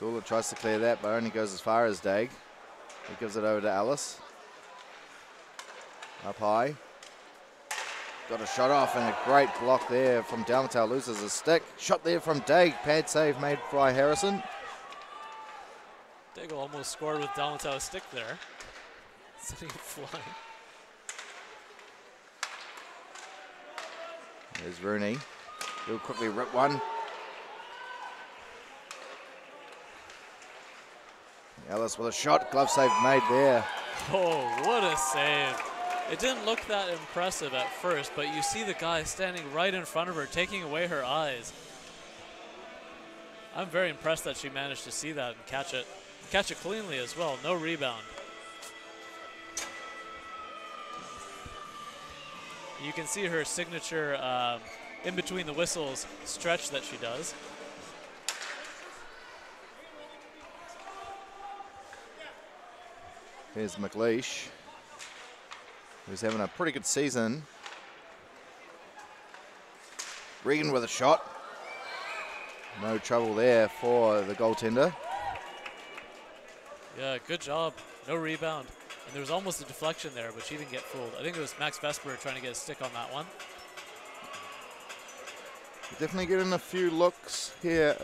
Thula tries to clear that, but only goes as far as Dag. He gives it over to Ellis. Up high. Got a shot off and a great block there from Dalmatel. Loses a stick. Shot there from Dag. Pad save made by Harrison. Daigle almost scored with Dalmatel's stick there. Sending it flying. There's Rooney. He'll quickly rip one. Ellis with a shot. Glove save made there. Oh, what a save. It didn't look that impressive at first, but you see the guy standing right in front of her, taking away her eyes. I'm very impressed that she managed to see that and catch it. Catch it cleanly as well, no rebound. You can see her signature um, in between the whistles stretch that she does. Here's McLeish, who's having a pretty good season. Regan with a shot. No trouble there for the goaltender. Yeah, good job. No rebound. And there was almost a deflection there, but she didn't get fooled. I think it was Max Vesper trying to get a stick on that one. Definitely getting a few looks here.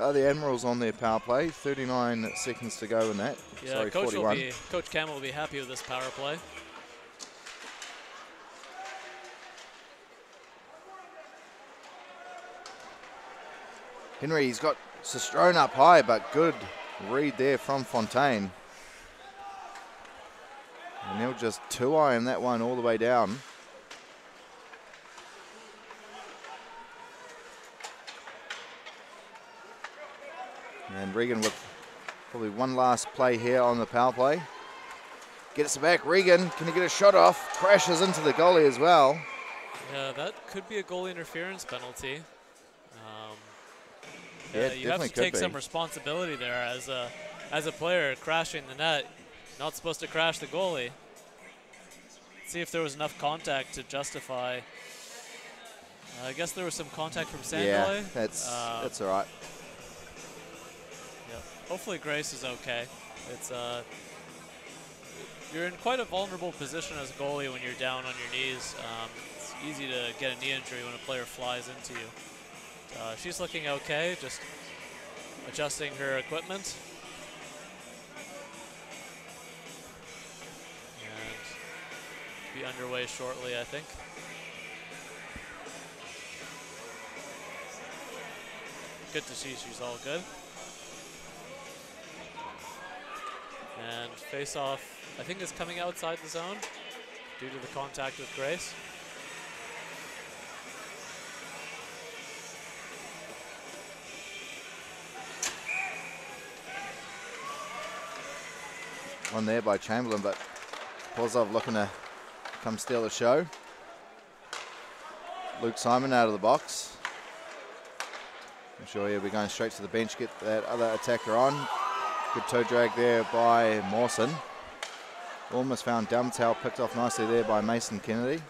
Are the Admirals on their power play? 39 seconds to go in that. Yeah, Sorry, coach 41. will be Coach Campbell will be happy with this power play. Henry, he's got Sestrone up high, but good read there from Fontaine. And he'll just two iron that one all the way down. And Regan with probably one last play here on the power play. Gets it back. Regan, can he get a shot off? Crashes into the goalie as well. Yeah, that could be a goalie interference penalty. Um, Yeah, it you have to take some responsibility there as a as a player crashing the net. Not supposed to crash the goalie. See if there was enough contact to justify. Uh, I guess there was some contact from Sandroy. Yeah, that's Uh, that's all right. Hopefully Grace is okay. It's uh you're in quite a vulnerable position as a goalie when you're down on your knees. Um, it's easy to get a knee injury when a player flies into you. Uh, she's looking okay, just adjusting her equipment. And be underway shortly, I think. Good to see she's all good. And face off, I think, is coming outside the zone due to the contact with Grace. One there by Chamberlain, but Polozov looking to come steal the show. Luke Simon out of the box. I'm sure he'll be going straight to the bench, get that other attacker on. Good toe drag there by Mawson. Almost found Dumtail picked off nicely there by Mason Kennedy.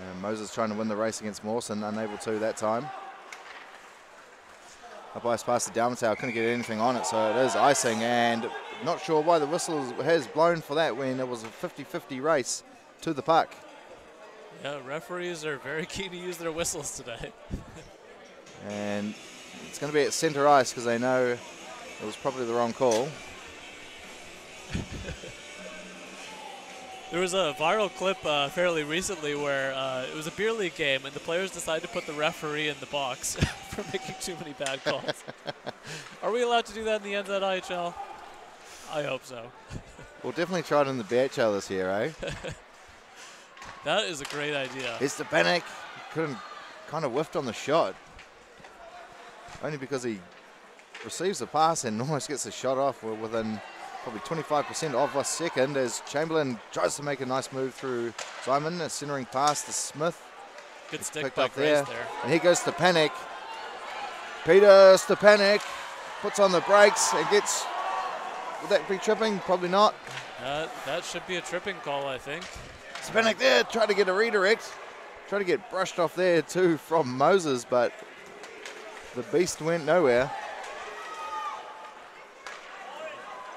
And Moses trying to win the race against Mawson, unable to that time. Up ice pass the Dalmatel, couldn't get anything on it, so it is icing, and not sure why the whistle has blown for that when it was a 50-50 race to the puck. Yeah, referees are very keen to use their whistles today. And it's going to be at centre ice because they know it was probably the wrong call. There was a viral clip uh, fairly recently where uh, it was a beer league game and the players decided to put the referee in the box for making too many bad calls. Are we allowed to do that in the NZIHL? I hope so. We'll definitely try it in the BHL this year, eh? That is a great idea. Here's the panic. Couldn't kind of whiffed on the shot. Only because he receives the pass and almost gets the shot off. We're within probably 25% of a second as Chamberlain tries to make a nice move through Simon. A centering pass to Smith. Good stick picked up there. there. And here goes Stepanek. Peter Stepanek puts on the brakes and gets. Would that be tripping? Probably not. That, that should be a tripping call, I think. Stepanek there, trying to get a redirect. Trying to get brushed off there too from Moses, but the beast went nowhere.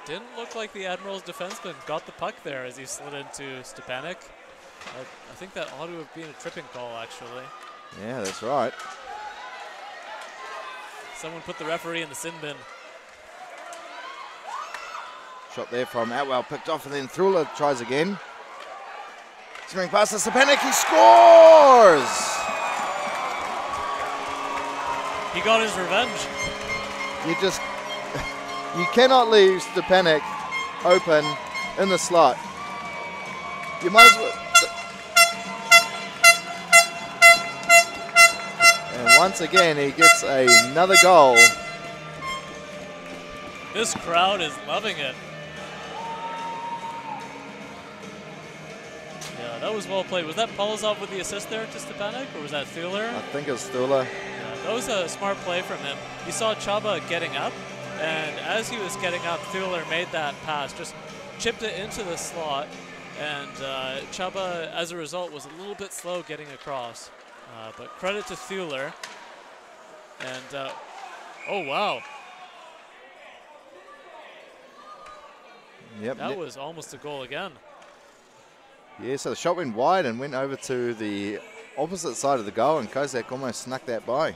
Didn't look like the Admirals defenseman got the puck there as he slid into Stepanek. I, I think that ought to have been a tripping call, actually. Yeah, that's right. Someone put the referee in the sin bin. Shot there from Atwell, picked off, and then Thrula tries again. Swing past to Stepanek, he scores! He got his revenge. You just, you cannot leave Stepanek open in the slot. You might as well. And once again, he gets another goal. This crowd is loving it. Yeah, that was well played. Was that Polozov with the assist there to Stepanek, or was that Thuler? I think it's Thula. That was a smart play from him. You saw Chuba getting up, and as he was getting up, Thuler made that pass, just chipped it into the slot, and uh, Chuba, as a result, was a little bit slow getting across. Uh, but credit to Thuler. And, uh, oh, wow. Yep. That was almost a goal again. Yeah, so the shot went wide and went over to the opposite side of the goal, and Kozak almost snuck that by.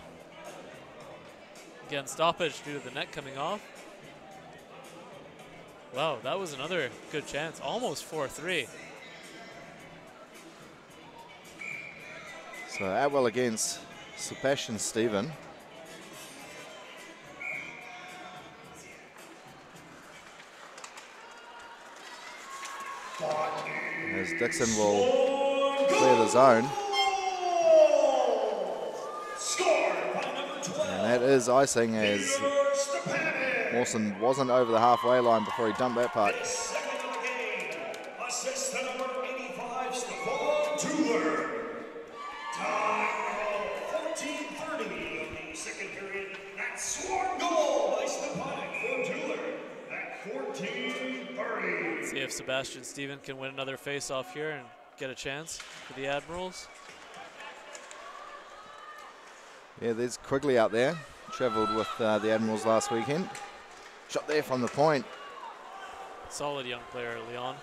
Again, stoppage due to the net coming off. Wow, that was another good chance. Almost 4 3. So Atwell against Sebastian Stephen. As Dixon will clear the zone, Scored by number 12. And that is icing as Mawson wasn't over the halfway line before he dumped that puck. Second of the game. Assist to number 85, Stefan Tuller. Time of 14.30 of the second period. That swarm goal by Stepanek for Tuller at 14.30. See if Sebastian Steven can win another face-off here and get a chance for the Admirals. Yeah, there's Quigley out there. Travelled with uh, the Admirals last weekend. Shot there from the point. Solid young player, Leon.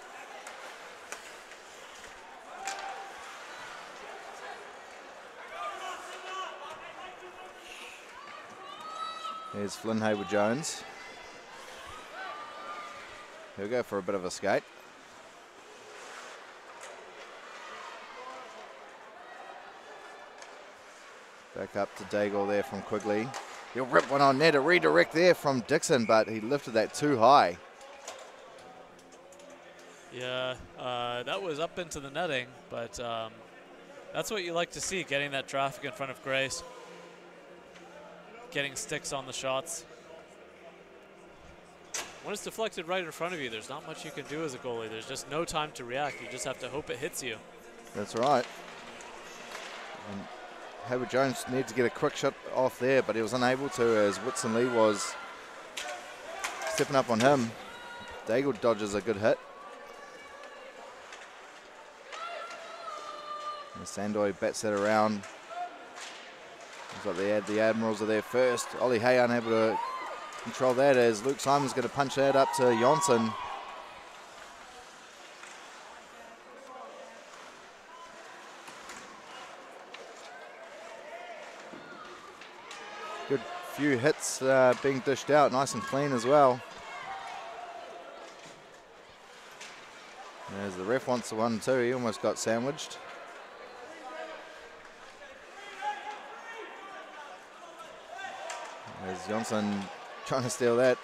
There's Flynn Hayward Jones. He'll go for a bit of a skate. Back up to Daigle there from Quigley. He'll rip one on net, a redirect there from Dixon, but he lifted that too high. Yeah, uh, that was up into the netting, but um, that's what you like to see, getting that traffic in front of Grace. Getting sticks on the shots. When it's deflected right in front of you, there's not much you can do as a goalie. There's just no time to react. You just have to hope it hits you. That's right. And Hayward Jones needed to get a quick shot off there, but he was unable to as Whitson Lee was stepping up on him. Daigle dodges a good hit. And Sandoy bats that around. Looks like the, Ad- the Admirals are there first. Ollie Hay unable to control that as Luke Simon's going to punch that up to Jonsson. Good few hits uh, being dished out, nice and clean as well. As the ref wants the one too, he almost got sandwiched. As Johnson trying to steal that.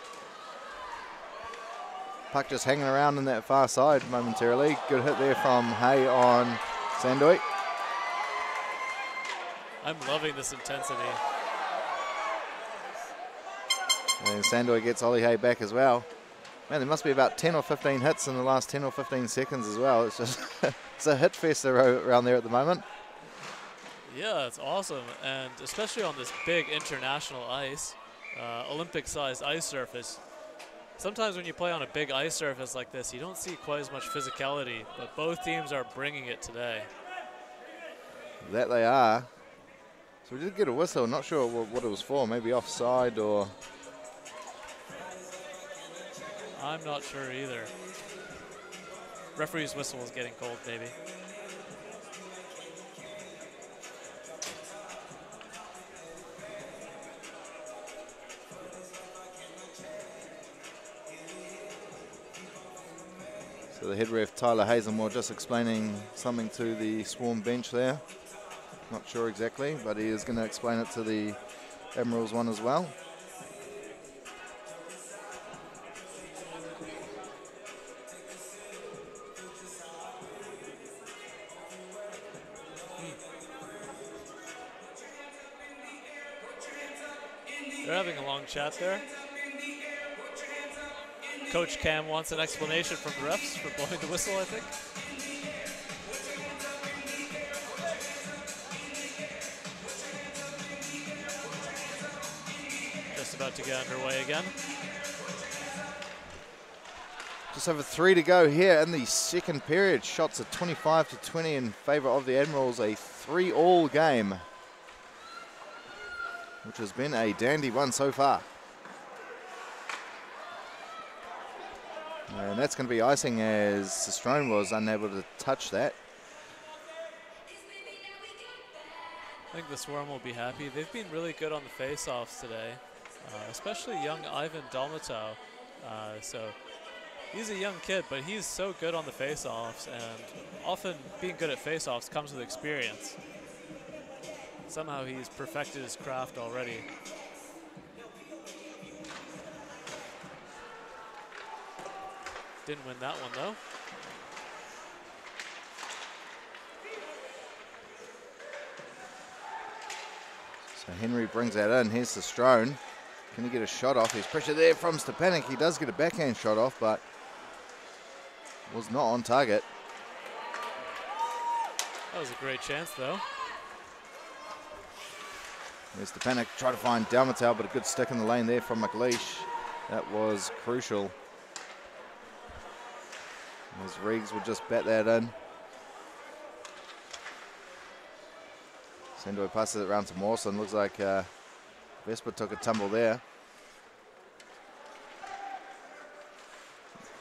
Puck just hanging around in that far side momentarily. Good hit there from Hay on Sandoy. I'm loving this intensity. And Sandoy gets Ollie Hay back as well. Man, there must be about 10 or 15 hits in the last 10 or 15 seconds as well. It's just it's a hit fest around there at the moment. Yeah, it's awesome, and especially on this big international ice, uh, Olympic-sized ice surface. Sometimes when you play on a big ice surface like this, you don't see quite as much physicality, but both teams are bringing it today. That they are. So we did get a whistle. Not sure what, what it was for. Maybe offside or I'm not sure either. Referee's whistle is getting cold, maybe. So the head ref Tyler Hazelmore just explaining something to the Swarm bench there. Not sure exactly, but he is going to explain it to the Admirals one as well. Chat there. Coach Cam wants an explanation from the refs for blowing the whistle, I think. Just about to get underway again. Just over three to go here in the second period. Shots at 25 to 20 in favour of the Admirals. A three-all game, which has been a dandy one so far. And that's going to be icing as Cistrone was unable to touch that. I think the Swarm will be happy. They've been really good on the face-offs today, uh, especially young Ivan Dalmatau. Uh, so he's a young kid, but he's so good on the face-offs, and often being good at face-offs comes with experience. Somehow he's perfected his craft already. Didn't win that one though. So Henry brings that in. Here's the Strone. Can he get a shot off? There's pressure there from Stepanek. He does get a backhand shot off, but was not on target. That was a great chance though. There's panic. try to find Dalmatau, but a good stick in the lane there from McLeish. That was crucial. As Riggs would just bat that in. Sandoy passes it around to Mawson. Looks like uh, Vesper took a tumble there.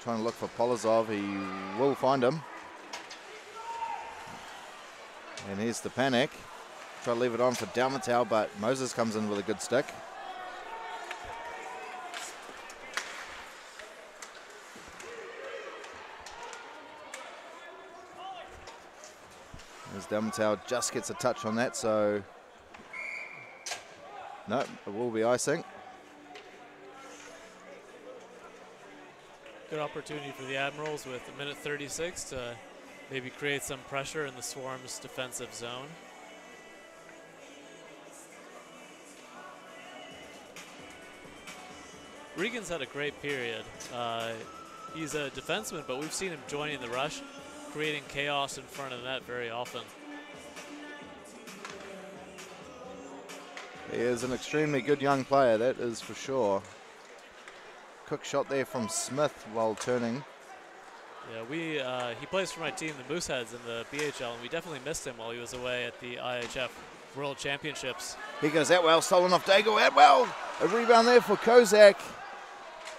Trying to look for Polozov. He will find him. And here's the panic. Try to leave it on for Dalmatau, but Moses comes in with a good stick. As Dalmatau just gets a touch on that, so no, it will be icing. Good opportunity for the Admirals with a minute 36 to maybe create some pressure in the Swarm's defensive zone. Regan's had a great period. Uh, he's a defenseman, but we've seen him joining the rush, creating chaos in front of the net very often. He is an extremely good young player, that is for sure. Quick shot there from Smith while turning. Yeah, we uh, he plays for my team, the Mooseheads, in the BHL, and we definitely missed him while he was away at the IIHF World Championships. He goes Atwell, stolen off Dago. Atwell, a rebound there for Kozak.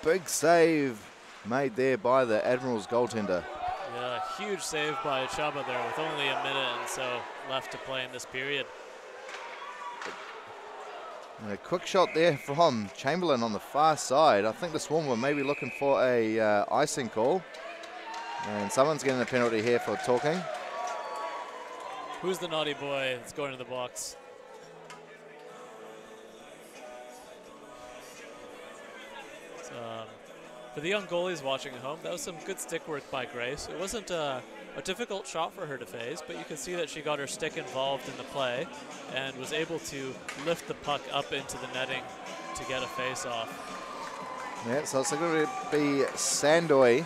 Big save made there by the Admirals goaltender. Yeah, huge save by Chuba there with only a minute and so left to play in this period. And a quick shot there from Chamberlain on the far side. I think the Swarm were maybe looking for a uh, icing call. And someone's getting a penalty here for talking. Who's the naughty boy that's going to the box? Um, For the young goalies watching at home, that was some good stick work by Grace. It wasn't uh, a difficult shot for her to face, but you could see that she got her stick involved in the play and was able to lift the puck up into the netting to get a face off. Yeah, so it's going to be Sandoy.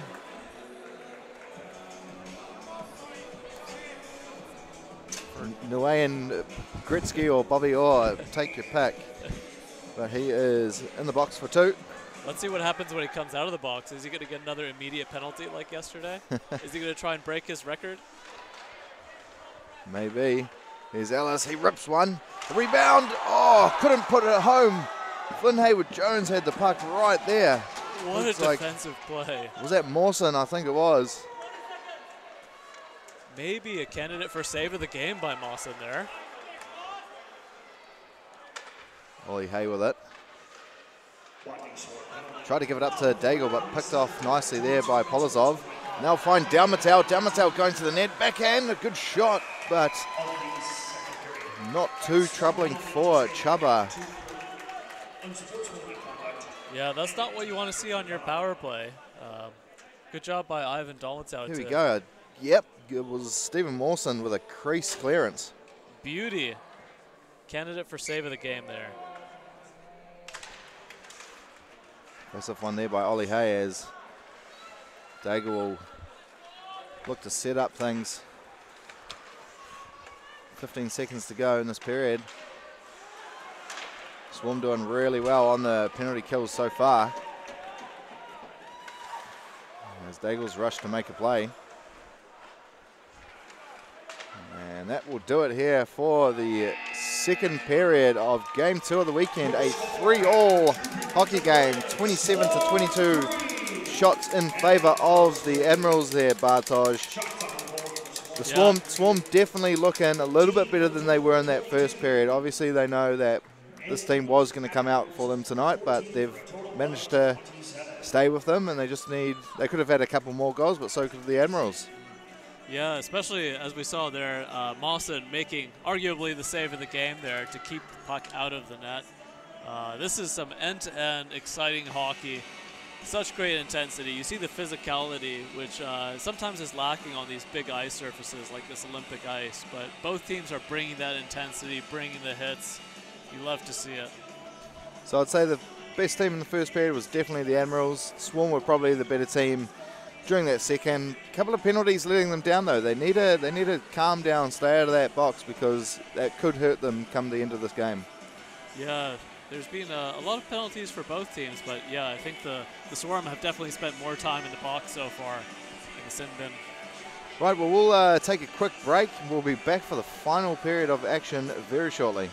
Wayne Gretzky or Bobby Orr, take your pick. But he is in the box for two. Let's see what happens when he comes out of the box. Is he going to get another immediate penalty like yesterday? Is he going to try and break his record? Maybe. Here's Ellis. He rips one. The rebound. Oh, couldn't put it home. Flynn Hayward Jones had the puck right there. What Looks a like- defensive play. Was that Mawson? I think it was. Maybe a candidate for save of the game by Mawson there. Ollie Hay with it. Blocking score penalty. Tried to give it up to Daigle, but picked off nicely there by Polozov. Now find Dalmatel. Dalmatel going to the net. Backhand, a good shot, but not too troubling for Chuba. Yeah, that's not what you want to see on your power play. Um, good job by Ivan Dolitz Here we go. Yep, it was Stephen Mawson with a crease clearance. beauty. Candidate for save of the game there. Off one there by Ollie Hay as Daigle will look to set up things. 15 seconds to go in this period. Swarm doing really well on the penalty kills so far. As Daigle's rushed to make a play. And that will do it here for the second period of game two of the weekend. A three-all hockey game, 27 to 22 shots in favour of the Admirals there, Bartosz. The Yeah. Swarm, Swarm definitely looking a little bit better than they were in that first period. Obviously, they know that this team was going to come out for them tonight, but they've managed to stay with them, and they just need. They could have had a couple more goals, but so could the Admirals. Yeah, especially as we saw there, uh, Mawson making arguably the save of the game there to keep the puck out of the net. Uh, this is some end-to-end exciting hockey. Such great intensity. You see the physicality, which uh, sometimes is lacking on these big ice surfaces like this Olympic ice. But both teams are bringing that intensity, bringing the hits. You love to see it. So I'd say the best team in the first period was definitely the Admirals. Swarm were probably the better team during that second. couple of penalties letting them down though. They need to they need to calm down, stay out of that box because that could hurt them come the end of this game. Yeah, there's been a, a lot of penalties for both teams, but yeah, I think the, the Swarm have definitely spent more time in the box so far in the sin bin. Right, well we'll uh, take a quick break. We'll be back for the final period of action very shortly.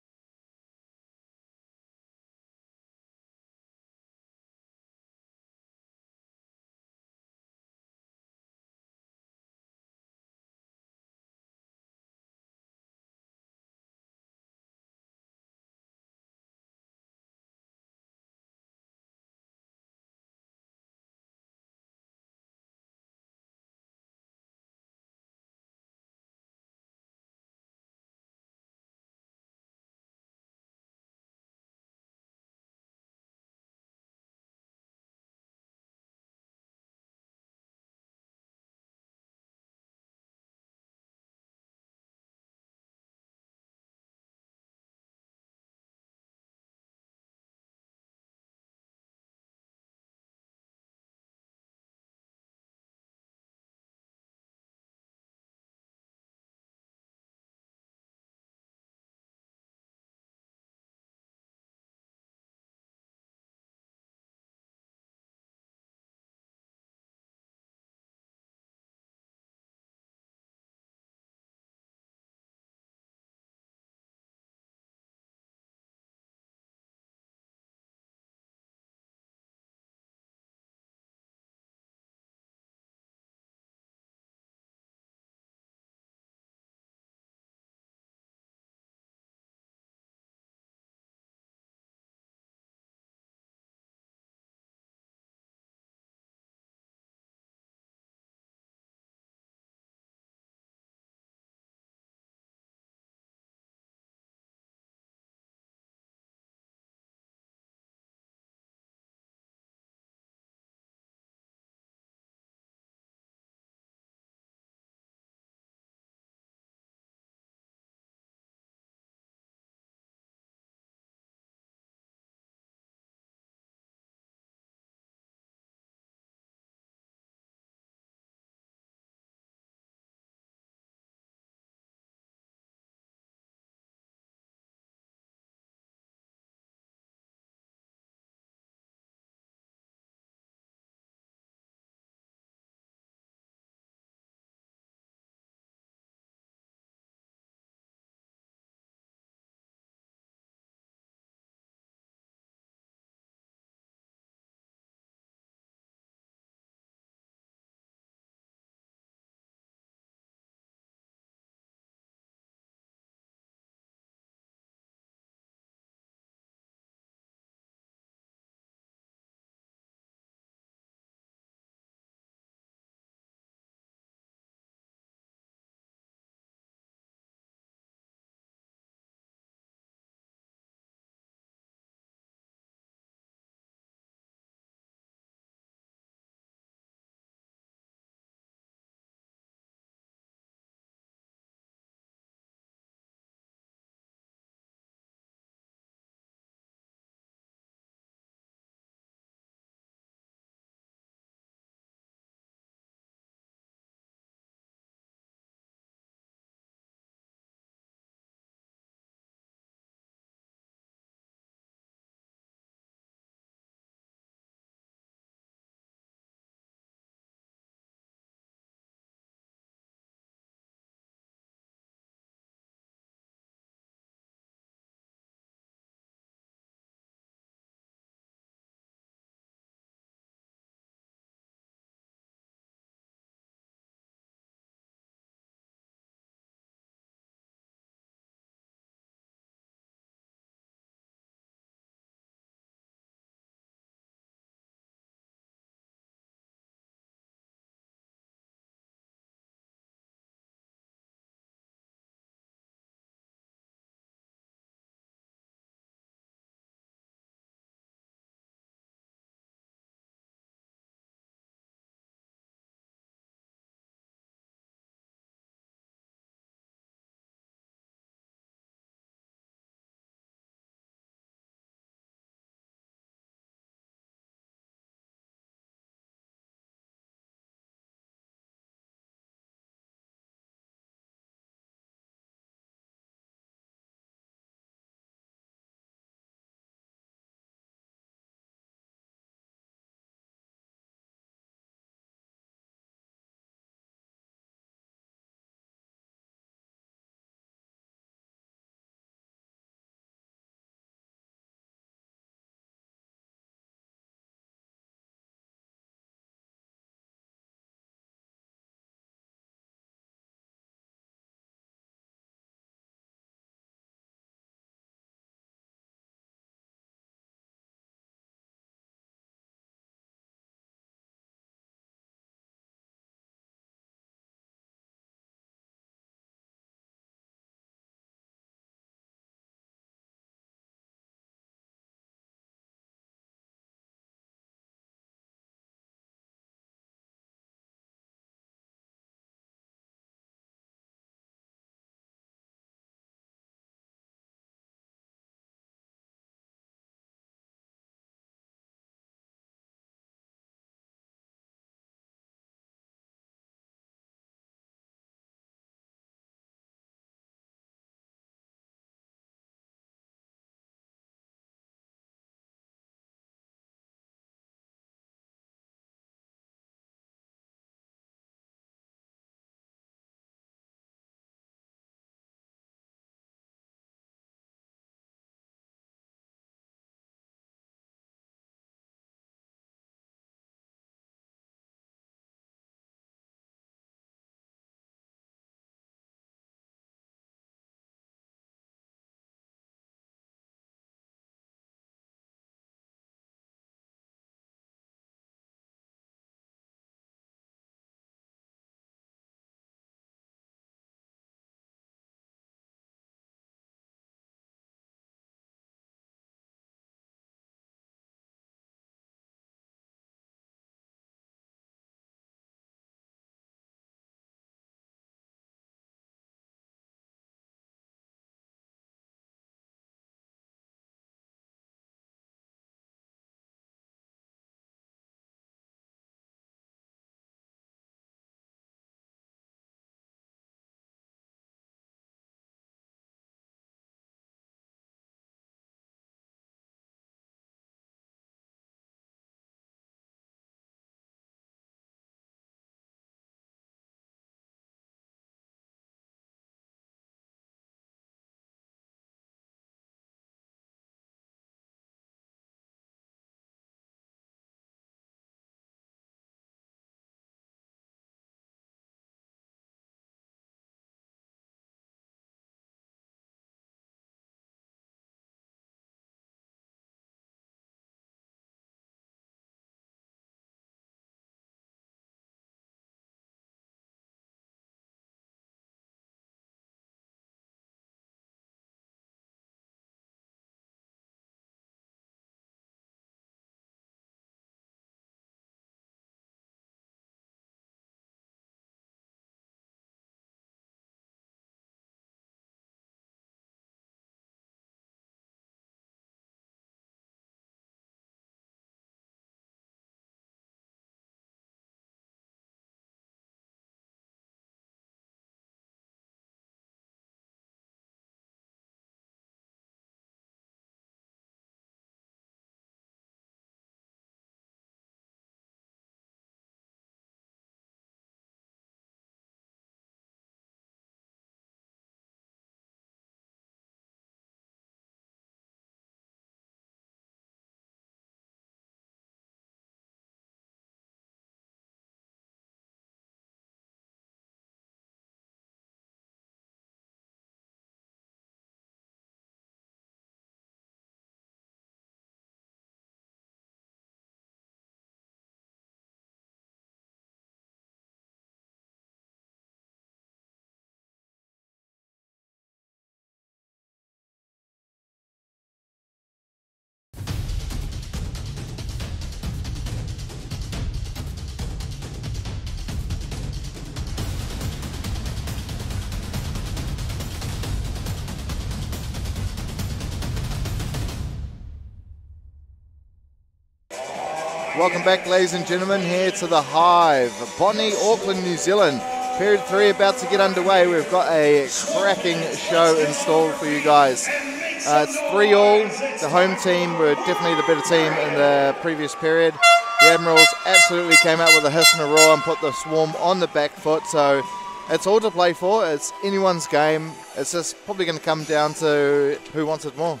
Welcome back, ladies and gentlemen, here to the Hive, Botany, Auckland, New Zealand. Period three about to get underway. We've got a cracking show installed for you guys. Uh, it's three all. The home team were definitely the better team in the previous period. The Admirals absolutely came out with a hiss and a roar and put the Swarm on the back foot. So it's all to play for. It's anyone's game. It's just probably going to come down to who wants it more.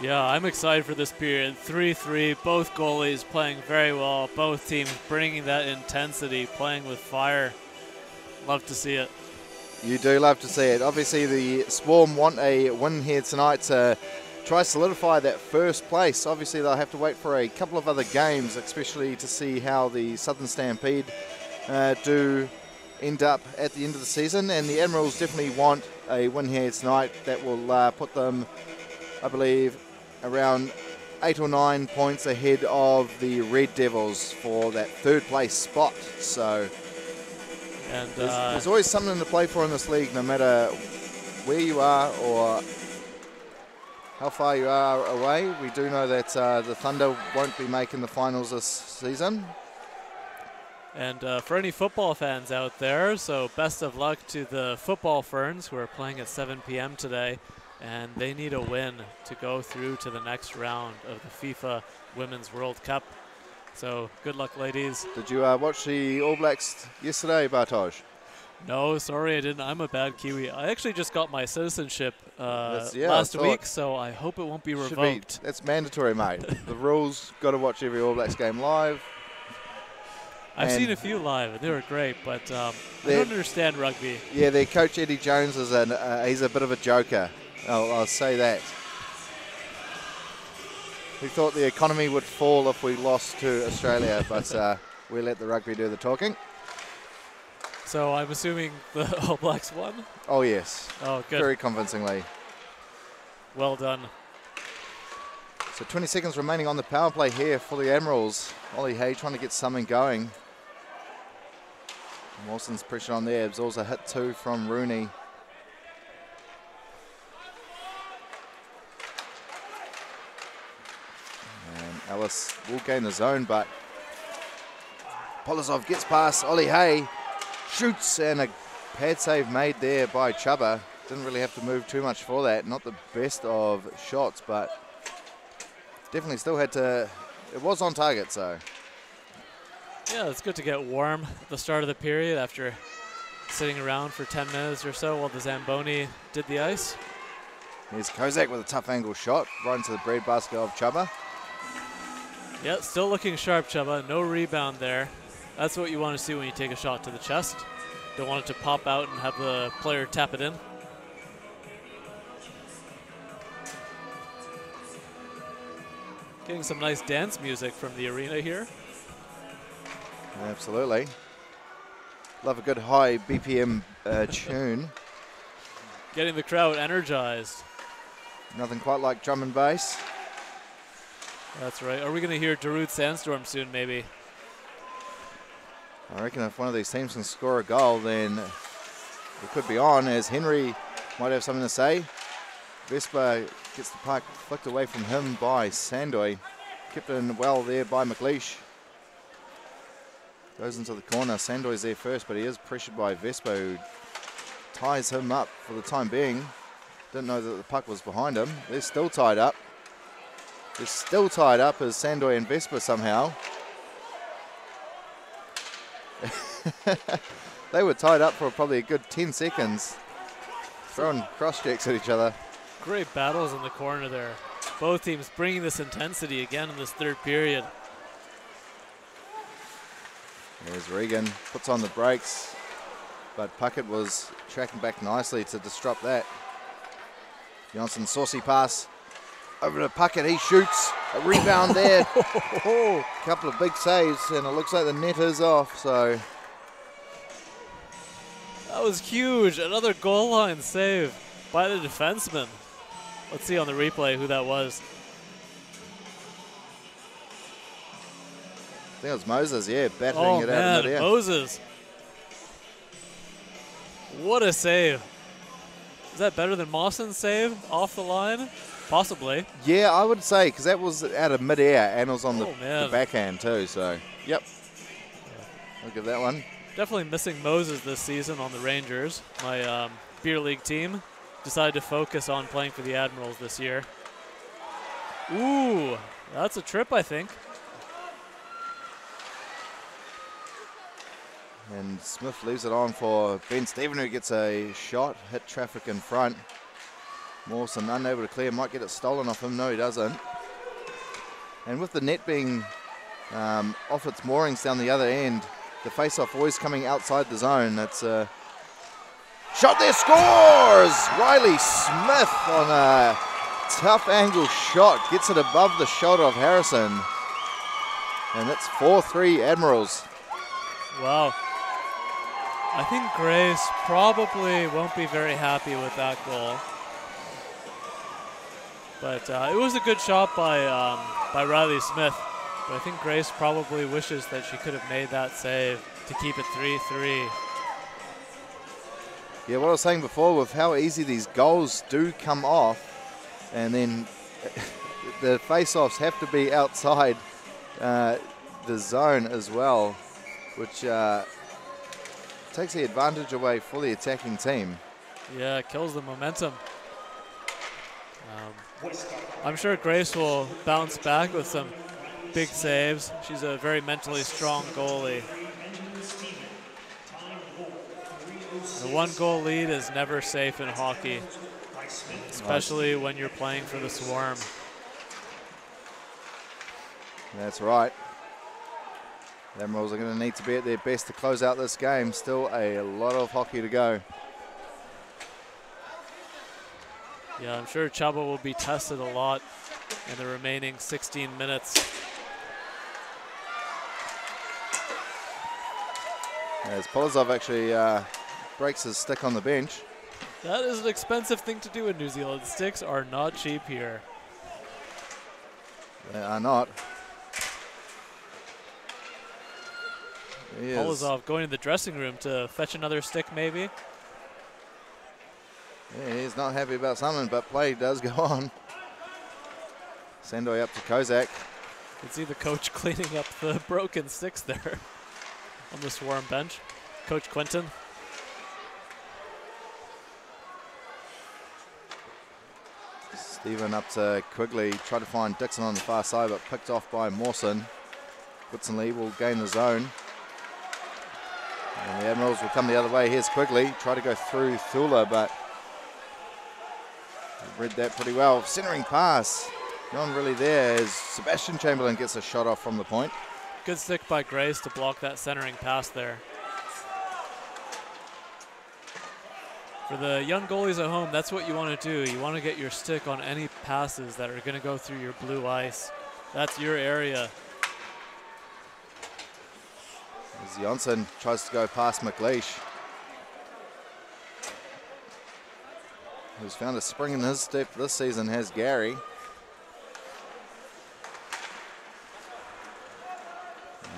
Yeah, I'm excited for this period. 3 3, both goalies playing very well, both teams bringing that intensity, playing with fire. Love to see it. You do love to see it. Obviously, the Swarm want a win here tonight to try solidify that first place. Obviously, they'll have to wait for a couple of other games, especially to see how the Southern Stampede uh, do end up at the end of the season. And the Admirals definitely want a win here tonight that will uh, put them, I believe, around eight or nine points ahead of the Red Devils for that third place spot. So And there's, uh, there's always something to play for in this league, no matter where you are or how far you are away. We do know that uh, the Thunder won't be making the finals this season. And uh, for any football fans out there, so best of luck to the football ferns who are playing at 7 p.m. today. And they need a win to go through to the next round of the FIFA Women's World Cup. So good luck, ladies. Did you uh, watch the All Blacks yesterday, Bartosz? No, sorry, I didn't. I'm a bad Kiwi. I actually just got my citizenship uh, yeah, last week, so I hope it won't be Should be, revoked. that's mandatory, mate. the rules, got to watch every All Blacks game live. I've seen a few live, and they were great, but um, I don't understand rugby. Yeah, their coach Eddie Jones is an, uh, he's a bit of a joker. I'll, I'll say that. We thought the economy would fall if we lost to Australia, but uh, we let the rugby do the talking. So I'm assuming the All Blacks won. Oh yes, Oh, good. very convincingly. Well done. So 20 seconds remaining on the power play here for the Admirals. Ollie Hay trying to get something going. Wilson's pressure on there. Absorbs a hit two from Rooney. Ellis will gain the zone, but Polozov gets past Ollie Hay, shoots, and a pad save made there by Chuba. Didn't really have to move too much for that. Not the best of shots, but definitely still had to. It was on target, so Yeah, it's good to get warm at the start of the period after sitting around for 10 minutes or so while the Zamboni did the ice. here's Kozak with a tough angle shot right into the breadbasket of Chuba. Yeah, still looking sharp, Chuba. No rebound there. That's what you want to see when you take a shot to the chest. Don't want it to pop out and have the player tap it in. Getting some nice dance music from the arena here. Absolutely. Love a good high BPM uh, tune. Getting the crowd energized. Nothing quite like drum and bass. That's right. Are we going to hear Darude Sandstorm soon, maybe? I reckon if one of these teams can score a goal, then it could be on, as Henry might have something to say. Vesper gets the puck flicked away from him by Sandoy. Kept in well there by McLeish. Goes into the corner. Sandoy's there first, but he is pressured by Vesper, who ties him up for the time being. Didn't know that the puck was behind him. They're still tied up. They're still tied up as Sandoy and Vesper somehow. they were tied up for probably a good 10 seconds, throwing cross checks at each other. Great battles in the corner there. Both teams bringing this intensity again in this third period. There's Regan, puts on the brakes, but Puckett was tracking back nicely to disrupt that. Johnson, saucy pass over to Puckett, he shoots, a rebound there. a couple of big saves, and it looks like the net is off, so That was huge. Another goal line save by the defenseman. Let's see on the replay who that was. I think it was Moses, yeah, battering Oh it out in man, midair. Moses. What a save. Is that better than Mawson's save off the line? Possibly. Yeah, I would say because that was out of midair and it was on the, Oh, the man. backhand too. So, yep. I'll give that one. Definitely missing Moses this season on the Rangers. My um, beer league team decided to focus on playing for the Admirals this year. Ooh, that's a trip, I think. And Smith leaves it on for Ben Stephen, who gets a shot, hit traffic in front. Mawson unable to clear, might get it stolen off him. No, he doesn't. And with the net being um, off its moorings down the other end, the face-off always coming outside the zone. That's a shot there, scores! Riley Smith on a tough angle shot, gets it above the shoulder of Harrison. And it's 4-3 Admirals. Wow. I think Grace probably won't be very happy with that goal. But uh, it was a good shot by um, by Riley Smith. But I think Grace probably wishes that she could have made that save to keep it 3-3. Yeah, what I was saying before with how easy these goals do come off, and then the face-offs have to be outside uh, the zone as well, which uh, takes the advantage away for the attacking team. Yeah, kills the momentum. I'm sure Grace will bounce back with some big saves. She's a very mentally strong goalie. The one goal lead is never safe in hockey, especially when you're playing for the Swarm. That's right. The Admirals are going to need to be at their best to close out this game. Still a lot of hockey to go. Yeah, I'm sure Chuba will be tested a lot in the remaining 16 minutes. As Polozov actually uh, breaks his stick on the bench. That is an expensive thing to do in New Zealand. Sticks are not cheap here. They are not. Polozov going to the dressing room to fetch another stick, maybe. Yeah, he's not happy about something, but play does go on. Sandoy up to Kozak. You can see the coach cleaning up the broken sticks there on the Swarm bench. Coach Quinton. Stephen up to Quigley. Tried to find Dixon on the far side, but picked off by Mawson. Whitson Lee will gain the zone. And the Admirals will come the other way. Here's Quigley. Try to go through Thula, but read that pretty well. Centering pass. No one really there as Sebastian Chamberlain gets a shot off from the point. Good stick by Grace to block that centering pass there. For the young goalies at home, that's what you want to do. You want to get your stick on any passes that are going to go through your blue ice. That's your area. As Janssen tries to go past McLeish. Who's found a spring in his step this season has Gary.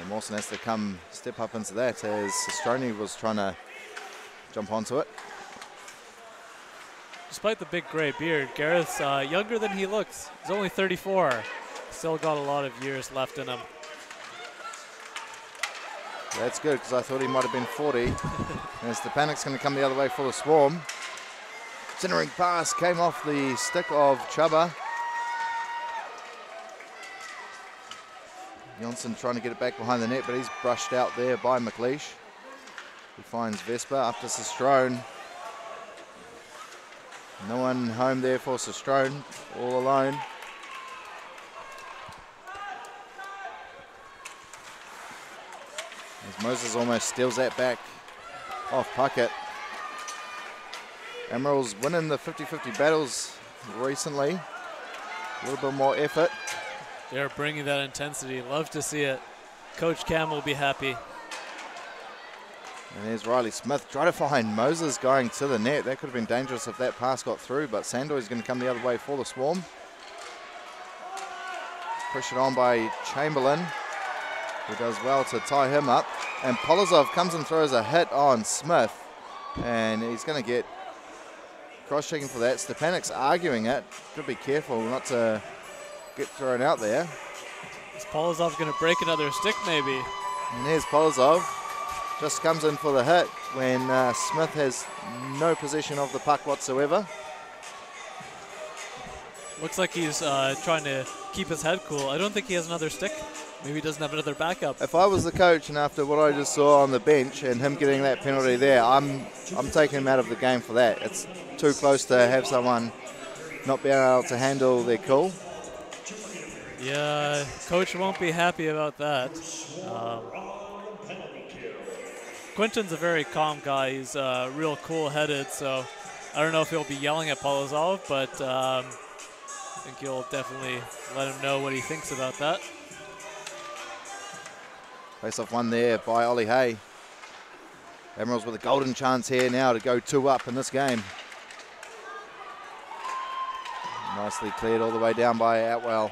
And Mawson has to come step up into that as Stroni was trying to jump onto it. Despite the big gray beard, Gareth's uh, younger than he looks. He's only 34. Still got a lot of years left in him. That's good because I thought he might have been 40. and panic's going to come the other way for the swarm. Centering pass came off the stick of Chuba. Johnson trying to get it back behind the net, but he's brushed out there by McLeish. He finds Vesper up to Sestrone. No one home there for Sestrone, all alone. As Moses almost steals that back off Puckett. Admirals winning the 50-50 battles recently. A little bit more effort. They're bringing that intensity. Love to see it. Coach Cam will be happy. And there's Riley Smith. Try to find Moses going to the net. That could have been dangerous if that pass got through, but Sandoy is going to come the other way for the swarm. Pressured on by Chamberlain, who does well to tie him up. And Polozov comes and throws a hit on Smith, and he's going to get cross-checking for that. Stepanek's arguing it. To be careful not to get thrown out there. Is Polozov going to break another stick maybe? And here's Polozov. Just comes in for the hit when uh, Smith has no possession of the puck whatsoever. Looks like he's uh, trying to keep his head cool. I don't think he has another stick. Maybe he doesn't have another backup. If I was the coach and after what I just saw on the bench and him getting that penalty there, I'm I'm taking him out of the game for that. It's too close to have someone not being able to handle their call. Yeah, coach won't be happy about that. Um, Quinton's a very calm guy. He's uh, real cool-headed, so I don't know if he'll be yelling at Polozov, but um, I think he'll definitely let him know what he thinks about that. Face off one there by Ollie Hay. Admirals with a golden chance here now to go two up in this game. Nicely cleared all the way down by Atwell.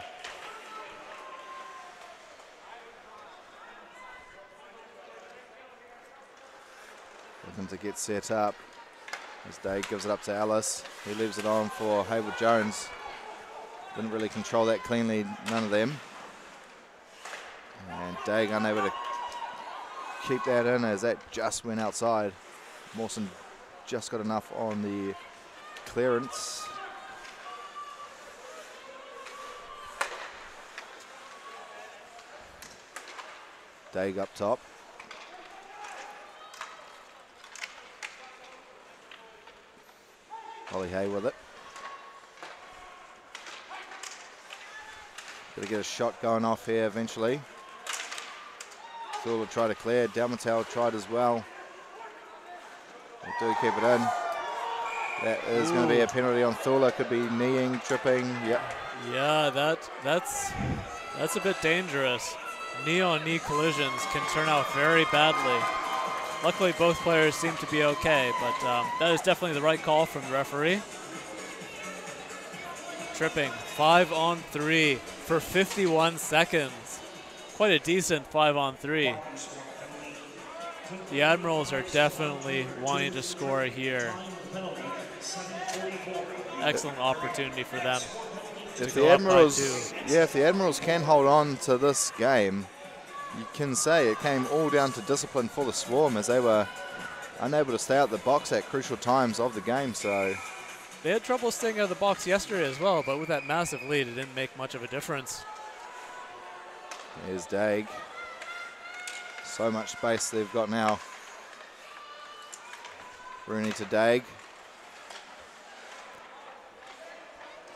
Looking to get set up. As Day gives it up to Ellis. He leaves it on for Hayward Jones. Didn't really control that cleanly, none of them. And Dag unable to keep that in as that just went outside. Mawson just got enough on the clearance. Dag up top. Ollie Hay with it. Got to get a shot going off here eventually. Phil will try to clear. Dalmatel tried as well. They do keep it in. That is going to be a penalty on Thula. Could be kneeing, tripping. Yep. Yeah, that that's that's a bit dangerous. Knee on knee collisions can turn out very badly. Luckily, both players seem to be okay, but um, that is definitely the right call from the referee. Tripping, five on three for 51 seconds. Quite a decent five on three. The Admirals are definitely wanting to score here. Excellent opportunity for them. If the Admirals, yeah, if the Admirals can hold on to this game, you can say it came all down to discipline for the Swarm as they were unable to stay out the box at crucial times of the game. So They had trouble staying out of the box yesterday as well, but with that massive lead, it didn't make much of a difference. There's Dag. So much space they've got now. Rooney to Dag.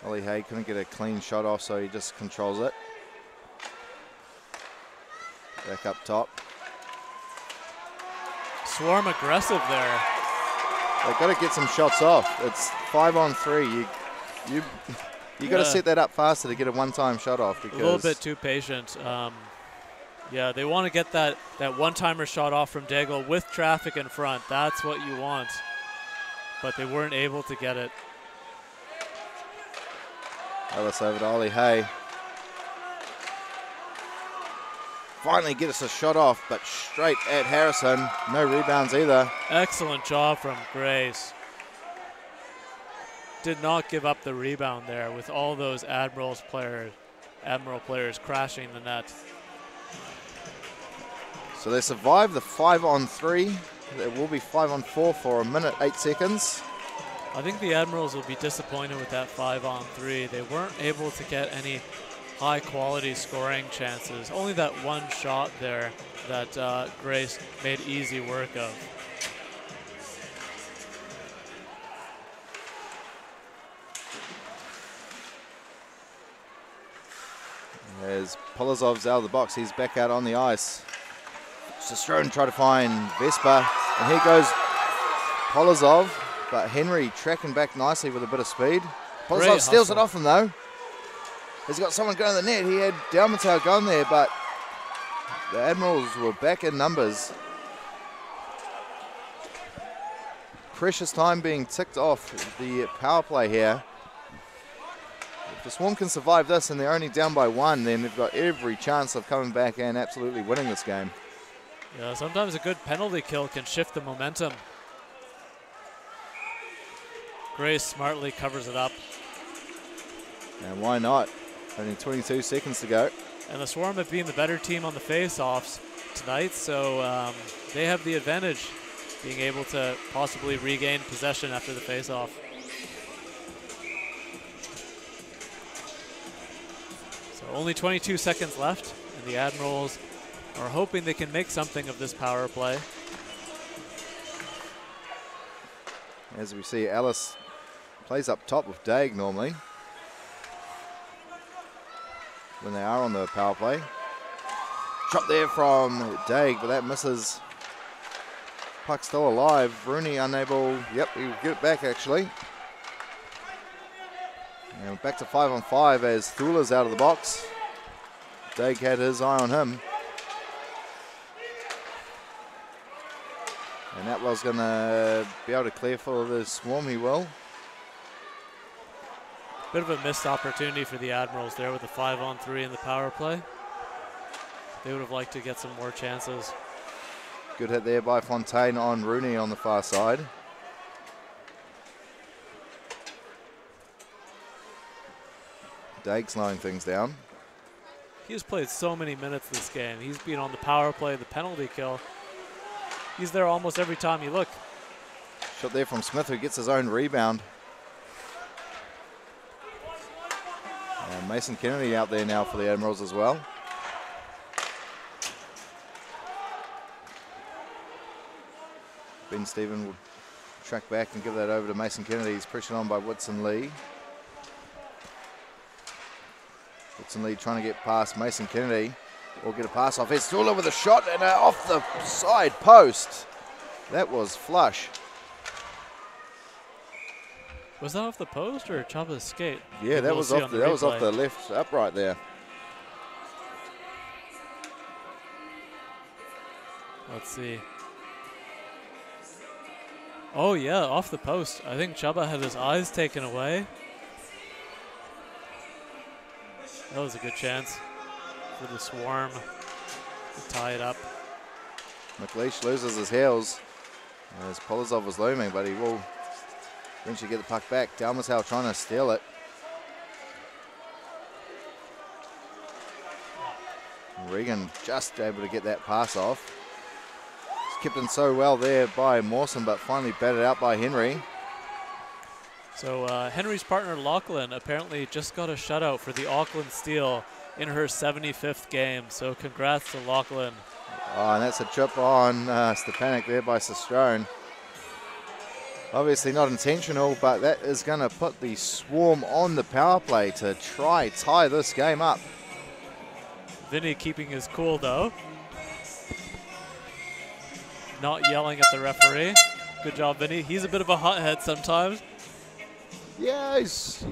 Ollie Hay couldn't get a clean shot off, so he just controls it. Back up top. Swarm aggressive there. They've got to get some shots off. It's five on three. You, you, you got to set that up faster to get a one-time shot off Because A little bit too patient. Um, yeah, they want to get that, that one-timer shot off from Daigle with traffic in front. That's what you want. But they weren't able to get it. Ellis over to Ollie Hay. Finally get us a shot off, but straight at Harrison. No rebounds either. Excellent job from Grace. Did not give up the rebound there with all those Admirals players, Admiral players crashing the net. So they survive the five on three. It will be five on four for a minute, eight seconds. I think the Admirals will be disappointed with that five on three. They weren't able to get any high quality scoring chances. Only that one shot there that uh, Grace made easy work of. As Polozov's out of the box, he's back out on the ice. Sestron try to find Vesper, and here goes Polozov, but Henry tracking back nicely with a bit of speed. Polozov Great steals it off him though. He's got someone going to the net. He had Dalmatel going there, but the Admirals were back in numbers. Precious time being ticked off the power play here. If the Swarm can survive this and they're only down by one, then they've got every chance of coming back and absolutely winning this game. Yeah, sometimes a good penalty kill can shift the momentum. Grace smartly covers it up. And why not? Only 22 seconds to go. And the Swarm have been the better team on the face-offs tonight, so um, they have the advantage, being able to possibly regain possession after the face-off. Only 22 seconds left, and the Admirals are hoping they can make something of this power play. As we see, Ellis plays up top with Dag normally. When they are on the power play. Shot there from Dag, but that misses. Puck still alive. Rooney unable. Yep, he'll get it back actually. And back to five on five as Thula's out of the box. Dag had his eye on him. And Atwell's going to be able to clear for the swarm, he will. Bit of a missed opportunity for the Admirals there with the five on three in the power play. They would have liked to get some more chances. Good hit there by Fontaine on Rooney on the far side. Dag slowing things down. He has played so many minutes this game. He's been on the power play, the penalty kill. He's there almost every time you look. Shot there from Smith, who gets his own rebound. And Mason Kennedy out there now for the Admirals as well. Ben Stephen will track back and give that over to Mason Kennedy. He's pressured on by Woodson Lee. Woodson Lee trying to get past Mason Kennedy. Or get a pass off. It's Stula with a shot and uh, off the side post. That was flush. Was that off the post or Chuba's skate? Yeah, that We'll was off on the, that was off the left upright there. Let's see. Oh yeah, off the post. I think Chuba had his eyes taken away. That was a good chance for the Swarm to tie it up. McLeish loses his heels as Polozov was looming, but he will eventually get the puck back. Dalmashow trying to steal it. Regan just able to get that pass off. It's kept in so well there by Mawson, but finally batted out by Henry. So uh, Henry's partner Lachlan apparently just got a shutout for the Auckland Steel in her 75th game. So congrats to Lachlan. Oh, and that's a chip on uh, Stepanek there by Sestrone. Obviously not intentional, but that is going to put the Swarm on the power play to try tie this game up. Vinny keeping his cool though. Not yelling at the referee. Good job, Vinny. He's a bit of a hothead sometimes. Yeah, he's,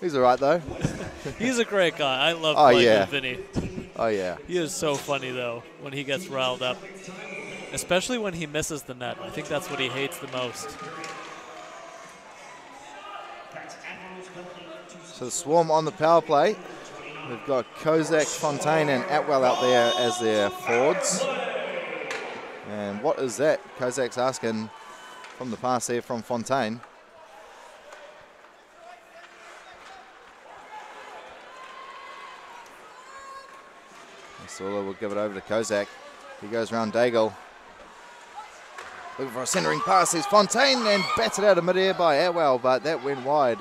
he's all right though. He's a great guy. I love Oh, playing yeah. with Vinny. Oh yeah. He is so funny though when he gets riled up, especially when he misses the net. I think that's what he hates the most. So the Swarm on the power play. We've got Kozak, Fontaine, and Atwell out there as their forwards. And what is that? Kozak's asking from the pass there from Fontaine. Sula will give it over to Kozak. He goes around Daigle. Looking for a centering pass. There's Fontaine and batted out of midair by Atwell, but that went wide.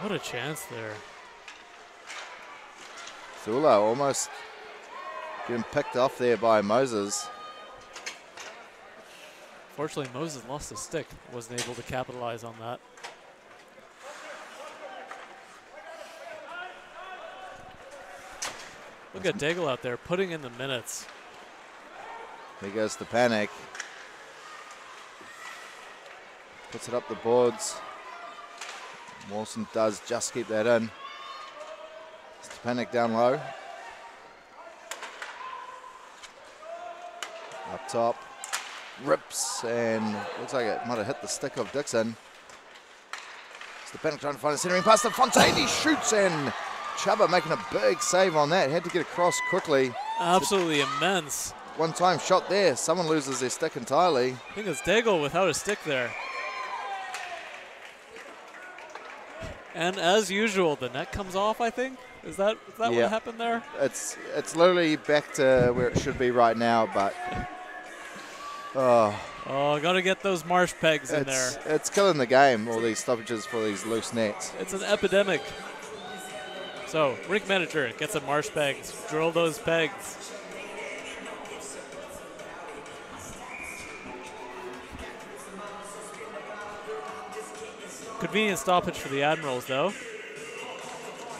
What a chance there. Thula almost getting picked off there by Moses. Fortunately, Moses lost his stick. Wasn't able to capitalize on that. Look at Daigle out there putting in the minutes. Here goes the panic. Puts it up the boards. Wilson does just keep that in. Stepanek down low. Up top. Rips and looks like it might have hit the stick of Dixon. Stepanek trying to find a centering pass to Fontaine. He shoots and Chuba making a big save on that. Had to get across quickly. Absolutely immense. One time shot there. Someone loses their stick entirely. I think it's Daigle without a stick there. And as usual, the net comes off, I think. Is that, is that Yeah. what happened there? It's it's literally back to where it should be right now, but oh, Oh, got to get those marsh pegs in there. it's killing the game. All these stoppages for these loose nets. It's an epidemic. So, rink manager, get some marsh pegs. Drill those pegs. Convenient stoppage for the Admirals, though.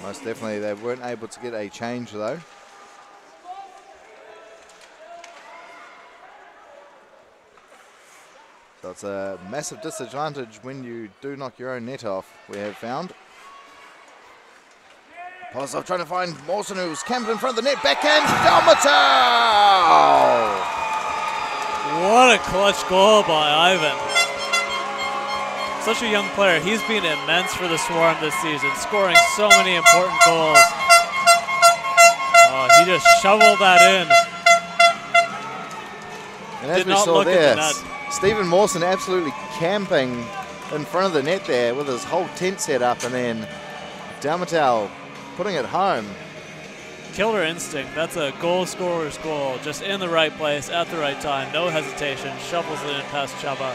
Most definitely, they weren't able to get a change though. So it's a massive disadvantage when you do knock your own net off, we have found. Polozov trying to find Mawson who's camped in front of the net, backhand, Dalmatal! What a clutch goal by Ivan. Such a young player. He's been immense for the Swarm this season, scoring so many important goals. Oh, he just shoveled that in. And as Did we not saw the there, net. Stephen Mawson absolutely camping in front of the net there with his whole tent set up, and then Dalmatal putting it home. Killer instinct. That's a goal scorer's goal. Just in the right place at the right time. No hesitation. Shovels it in past Chuba.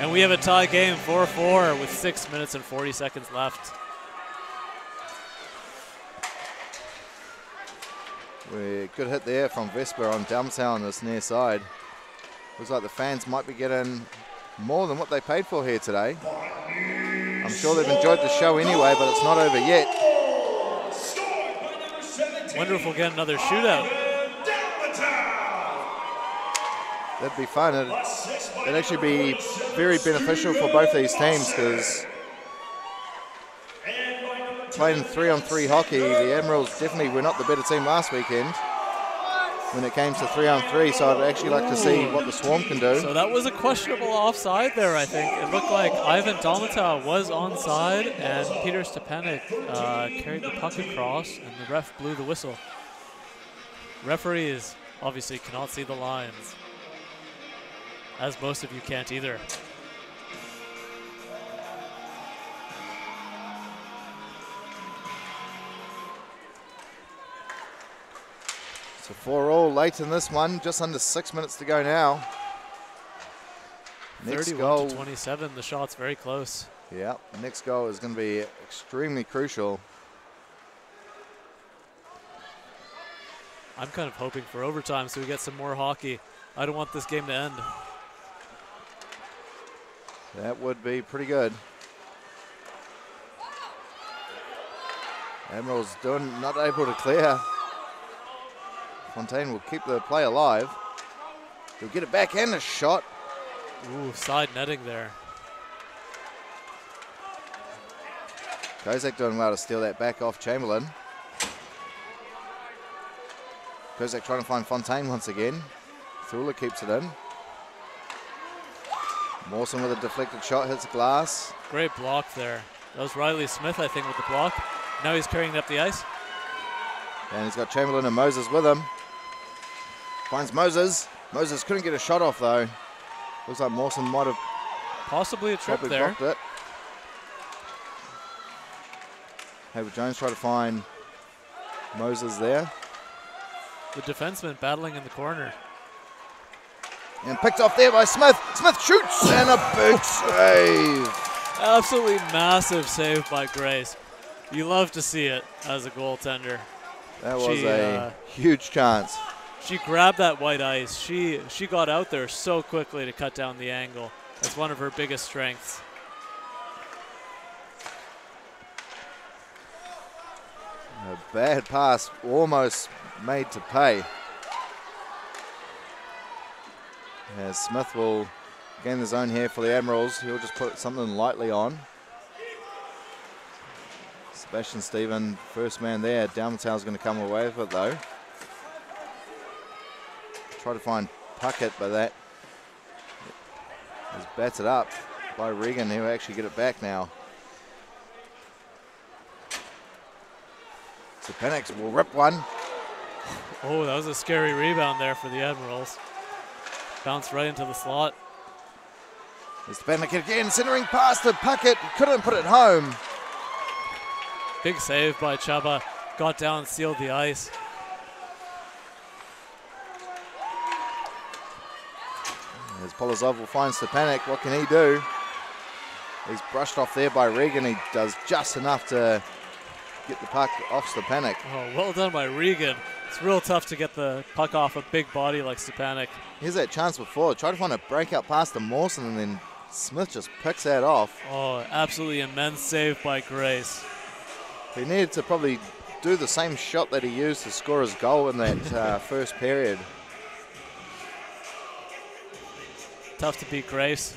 And we have a tie game 4 4 with 6 minutes and 40 seconds left. We good hit there from Vesper on Dalmatal on this near side. Looks like the fans might be getting more than what they paid for here today. I'm sure they've enjoyed the show anyway, but it's not over yet. Scored by number 17. Wonder if we'll get another shootout. That'd be fun. It'd, it'd actually be very beneficial for both these teams because playing three on three hockey, the Admirals definitely were not the better team last weekend when it came to three on three. So I'd actually like to see what the Swarm can do. So that was a questionable offside there, I think. It looked like Ivan Dalmatal was onside and Peter Stepanek uh, carried the puck across and the ref blew the whistle. Referees obviously cannot see the lines, as most of you can't either. So four oh, all late in this one, just under six minutes to go now. Next 31 goal, to 27, the shot's very close. yeah, the next goal is going to be extremely crucial. I'm kind of hoping for overtime so we get some more hockey. I don't want this game to end. That would be pretty good. Admirals doing not able to clear. Fontaine will keep the play alive. He'll get it back and a shot. Ooh, side netting there. Kozak doing well to steal that back off Chamberlain. Kozak trying to find Fontaine once again. Thula keeps it in. Mawson with a deflected shot hits glass. Great block there. That was Riley Smith, I think, with the block. Now he's carrying it up the ice. And he's got Chamberlain and Moses with him. Finds Moses. Moses couldn't get a shot off though. Looks like Mawson might have Possibly a trip probably there. blocked it. Hayward Jones try to find Moses there. The defenseman battling in the corner. And picked off there by Smith. Smith shoots and a big save. Absolutely massive save by Grace. You love to see it as a goaltender. That was She, a uh, huge chance. She grabbed that white ice. She she got out there so quickly to cut down the angle. That's one of her biggest strengths. A bad pass almost made to pay. As Smith will gain the zone here for the Admirals. He'll just put something lightly on. Sebastian Stephen, first man there. Dalmatal's going to come away with it though. Try to find Puckett, but that is batted up by Regan. He'll actually get it back now. So Penix will rip one. Oh, that was a scary rebound there for the Admirals. Bounced right into the slot. It's Penix again, centering past to Puckett. Couldn't put it home. Big save by Chuba. Got down, sealed the ice. As Polozov will find Stepanek, what can he do? He's brushed off there by Regan. He does just enough to get the puck off Stepanek. Oh, well done by Regan. It's real tough to get the puck off a big body like Stepanek. Here's that chance before. Try to find a breakout pass to Mawson, and then Smith just picks that off. Oh, absolutely immense save by Grace. He needed to probably do the same shot that he used to score his goal in that uh, first period. Tough to beat Grace.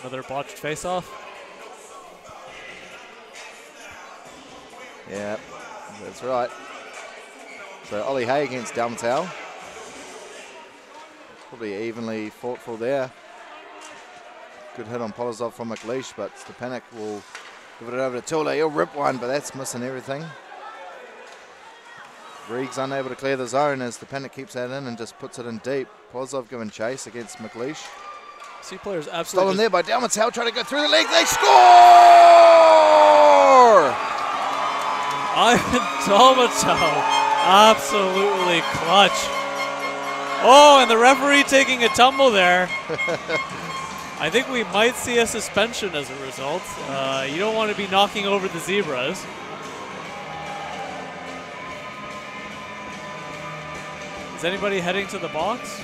Another botched face-off. Yeah, that's right. So Ollie Hay against Dalmatau. Probably evenly thoughtful there. Good hit on Polozov from McLeish, but Stepanek will give it over to Tula. He'll rip one, but that's missing everything. Reeg's unable to clear the zone as Stepanek keeps that in and just puts it in deep. Polozov giving chase against McLeish. See players Stolen absolutely there by Dalmatau, trying to go through the leg. They score! Ivan Dalmatau, absolutely clutch. Oh, and the referee taking a tumble there. I think we might see a suspension as a result. Uh, you don't want to be knocking over the zebras. Is anybody heading to the box?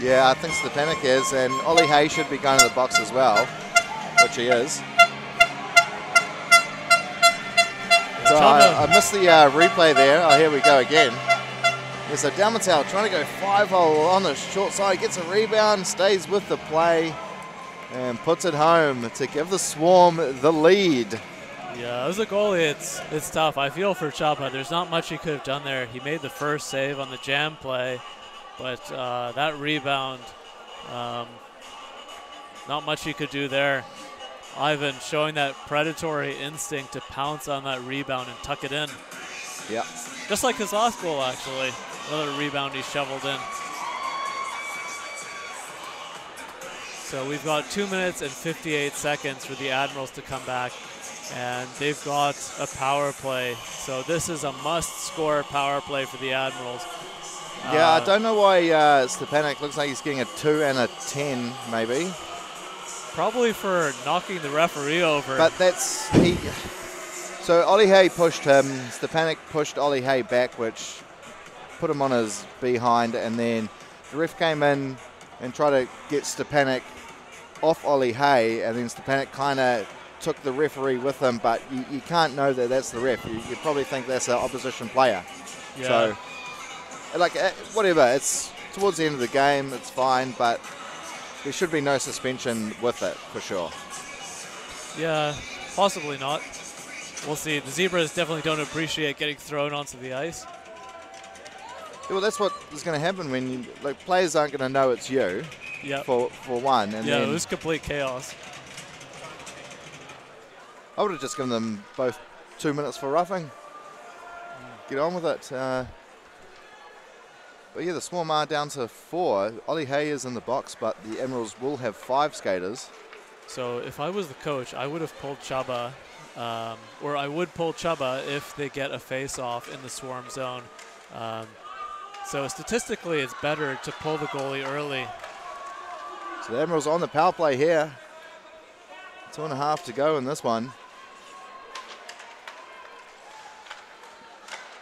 Yeah, I think Stepanek is, and Ollie Hay should be going to the box as well, which he is. So I, I missed the uh, replay there. Oh, here we go again. Yeah, so Dalmatau trying to go five hole on the short side, gets a rebound, stays with the play, and puts it home to give the Swarm the lead. Yeah, as a goalie, it's it's tough. I feel for Chuba. There's not much he could have done there. He made the first save on the jam play, but uh, that rebound, um, not much he could do there. Ivan showing that predatory instinct to pounce on that rebound and tuck it in, Yeah. just like his last goal actually. Another rebound he shoveled in. So we've got two minutes and 58 seconds for the Admirals to come back and they've got a power play. So this is a must-score power play for the Admirals. Yeah, Uh, I don't know why uh, Stepanek looks like he's getting a 2 and a 10, maybe. Probably for knocking the referee over. But that's he. So Ollie Hay pushed him. Stepanek pushed Ollie Hay back, which put him on his behind, and then the ref came in and tried to get Stepanek off Ollie Hay, and then Stepanek kind of took the referee with him, but you, you can't know that that's the ref. You, you probably think that's an opposition player. yeah. So, like, eh, whatever. It's towards the end of the game. It's fine, but there should be no suspension with it for sure. yeah, possibly not. We'll see. The Zebras definitely don't appreciate getting thrown onto the ice. Well, that's what is going to happen when you, like players aren't going to know it's you Yeah. for for one, and Yeah, then it was complete chaos. I would have just given them both two minutes for roughing. Get on with it. Uh, but yeah, the Swarm are down to four. Ollie Hay is in the box, but the Admirals will have five skaters. So if I was the coach, I would have pulled Chuba, um, or I would pull Chuba if they get a face-off in the swarm zone. Um, so statistically, it's better to pull the goalie early. So the Admirals on the power play here. Two and a half to go in this one.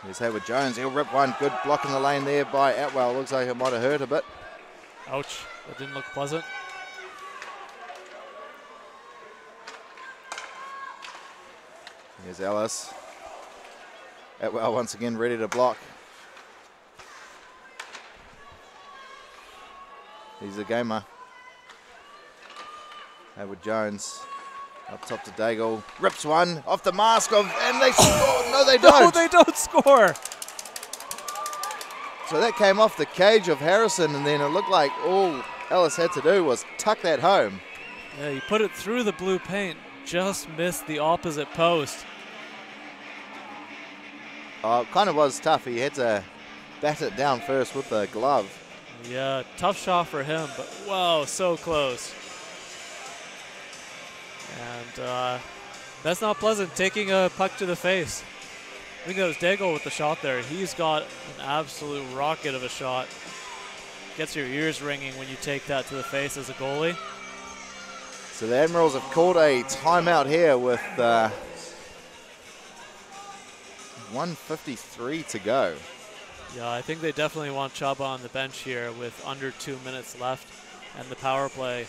Here's Hayward Jones. He'll rip one. Good block in the lane there by Atwell. Looks like it might have hurt a bit. Ouch, that didn't look pleasant. Here's Ellis. Atwell once again ready to block. He's a gamer. Hayward Jones up top to Daigle. Rips one off the mask of, and they score. No, they don't. they don't score. So that came off the cage of Harrison, and then it looked like all Ellis had to do was tuck that home. Yeah, he put it through the blue paint, just missed the opposite post. Oh, it kind of was tough. He had to bat it down first with the glove. Yeah, tough shot for him, but whoa, so close. And uh, that's not pleasant, taking a puck to the face. I think that was Daigle with the shot there. He's got an absolute rocket of a shot. Gets your ears ringing when you take that to the face as a goalie. So the Admirals have called a timeout here with uh, 153 to go. Yeah, I think they definitely want Chuba on the bench here with under two minutes left and the power play.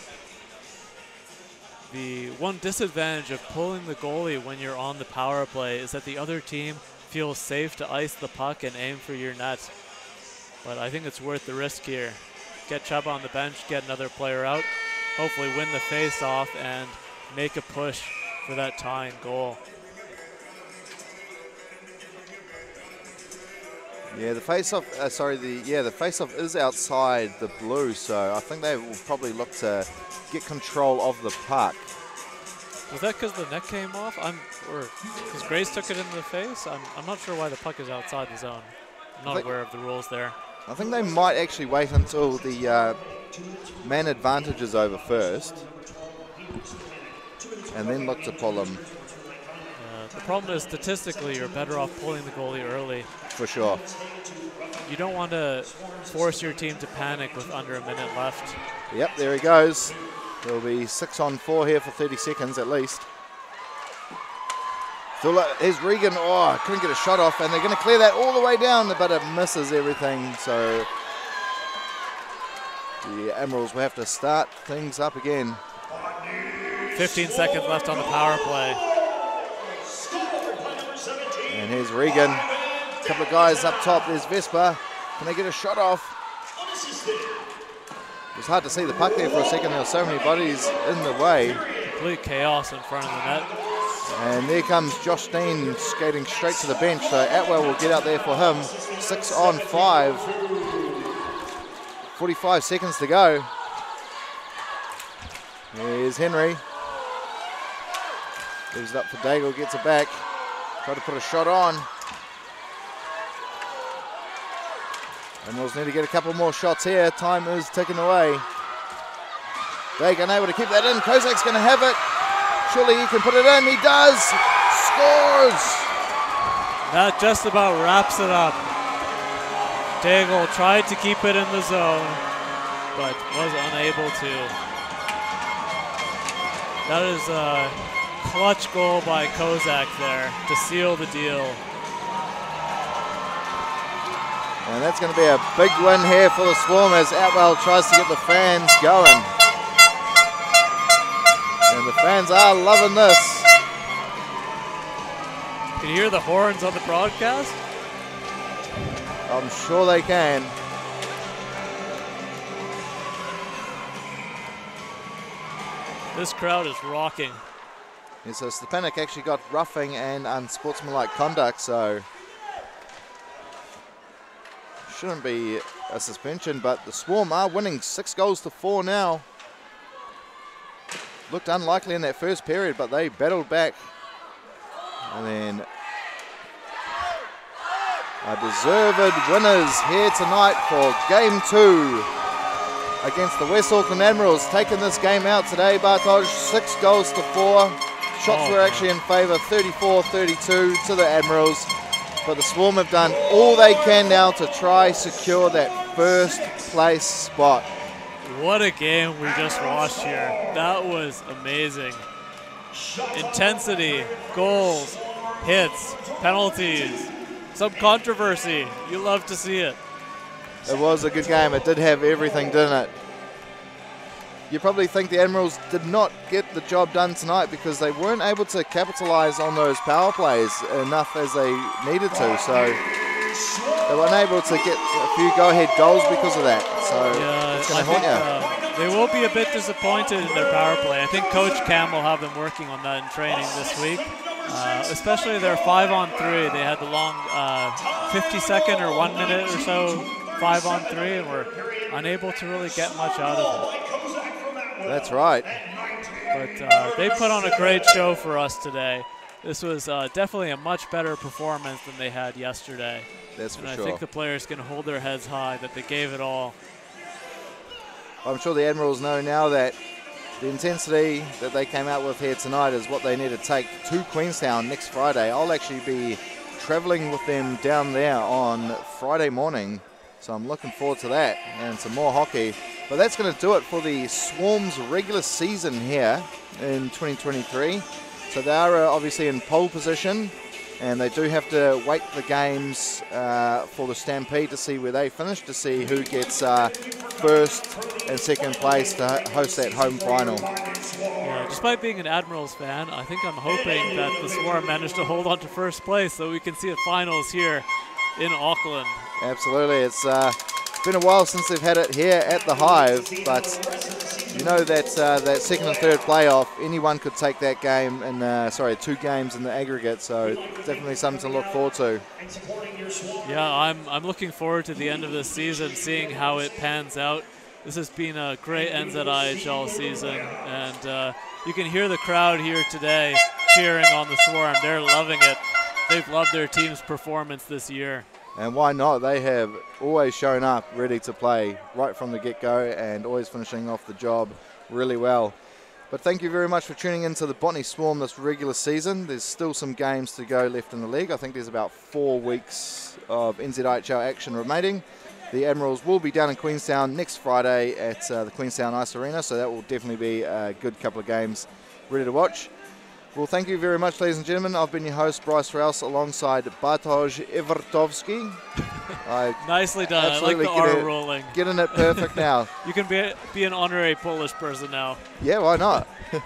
The one disadvantage of pulling the goalie when you're on the power play is that the other team feels safe to ice the puck and aim for your net. But I think it's worth the risk here. Get Chubb on the bench, get another player out, hopefully win the face off and make a push for that tying goal. Yeah, the face-off. Uh, sorry, the yeah the face-off is outside the blue, so I think they will probably look to get control of the puck. Was that because the net came off? I'm or because Grace took it in the face? I'm, I'm not sure why the puck is outside the zone. I'm not aware of the rules there. I think they might actually wait until the uh, man advantage is over first, and then look to pull them Uh, the problem is statistically, you're better off pulling the goalie early. For sure. You don't want to force your team to panic with under a minute left. Yep, there he goes. There'll be six on four here for 30 seconds at least. Still, here's Regan. Oh, couldn't get a shot off, and they're going to clear that all the way down, but it misses everything. So the Admirals will have to start things up again. 15 seconds left on the power play. And here's Regan. A couple of guys up top. There's Vesper. Can they get a shot off? It was hard to see the puck there for a second. There were so many bodies in the way. Complete chaos in front of the net. And there comes Josh Dean skating straight to the bench. So Atwell will get out there for him. Six on five. 45 seconds to go. Here's Henry. Leaves it up for Daigle, gets it back. Try to put a shot on. Admirals need to get a couple more shots here. Time is ticking away. Daigle unable to keep that in. Kozak's going to have it. Surely he can put it in. He does. Scores. That just about wraps it up. Daigle tried to keep it in the zone, but was unable to. That is a clutch goal by Kozak there to seal the deal. And that's going to be a big win here for the Swarm as Atwell tries to get the fans going. And the fans are loving this. Can you hear the horns on the broadcast? I'm sure they can. This crowd is rocking. Yeah, so Stepanek actually got roughing and unsportsmanlike conduct, so shouldn't be a suspension. But the Swarm are winning six goals to four now. Looked unlikely in that first period, but they battled back. And then our deserved winners here tonight for game two against the West Auckland Admirals. Taking this game out today, Bartosz, six goals to four. Shots Oh, were actually in favour, 34-32 to the Admirals. But the Swarm have done all they can now to try secure that first place spot. What a game we just watched here. That was amazing. Intensity, goals, hits, penalties, some controversy. You love to see it. It was a good game. It did have everything, didn't it? You probably think the Admirals did not get the job done tonight because they weren't able to capitalise on those power plays enough as they needed to. So they were unable to get a few go-ahead goals because of that. So Yeah, it's going to haunt you. uh, they will be a bit disappointed in their power play. I think Coach Cam will have them working on that in training this week. Uh, especially their five on three. They had the long uh, 50 second or one minute or so five on three and were unable to really get much out of it. That's right. But uh, they put on a great show for us today. This was uh, definitely a much better performance than they had yesterday. That's And for I sure. I think the players can hold their heads high that they gave it all. I'm sure the Admirals know now that the intensity that they came out with here tonight is what they need to take to Queenstown next Friday. I'll actually be traveling with them down there on Friday morning, so I'm looking forward to that and some more hockey. But that's going to do it for the Swarm's regular season here in 2023. So they are uh, obviously in pole position and they do have to wait the games uh, for the Stampede to see where they finish, to see who gets uh, first and second place to host that home final. Yeah, despite being an Admirals fan, I think I'm hoping that the Swarm managed to hold on to first place so we can see the finals here in Auckland. Absolutely, it's uh, been a while since they've had it here at the Hive, but you know that uh, that second and third playoff, anyone could take that game and uh, sorry, two games in the aggregate. So definitely something to look forward to. Yeah, I'm I'm looking forward to the end of this season, seeing how it pans out. This has been a great NZIHL season, and uh, you can hear the crowd here today cheering on the Swarm. They're loving it. They've loved their team's performance this year. And why not? They have always shown up ready to play right from the get go and always finishing off the job really well. But thank you very much for tuning into the Botany Swarm this regular season. There's still some games to go left in the league. I think there's about four weeks of NZIHL action remaining. The Admirals will be down in Queenstown next Friday at uh, the Queenstown Ice Arena, so that will definitely be a good couple of games ready to watch. Well, thank you very much, ladies and gentlemen. I've been your host, Bryce Rouse, alongside Bartosz Evertovsky. I Nicely done. I like absolutely the R rolling. getting it perfect now. You can be be an honorary Polish person now. Yeah, why not? hey,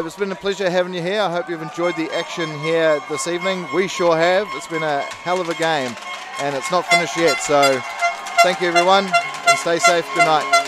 it's been a pleasure having you here. I hope you've enjoyed the action here this evening. We sure have. It's been a hell of a game, and it's not finished yet. So, thank you, everyone, and stay safe. Good night.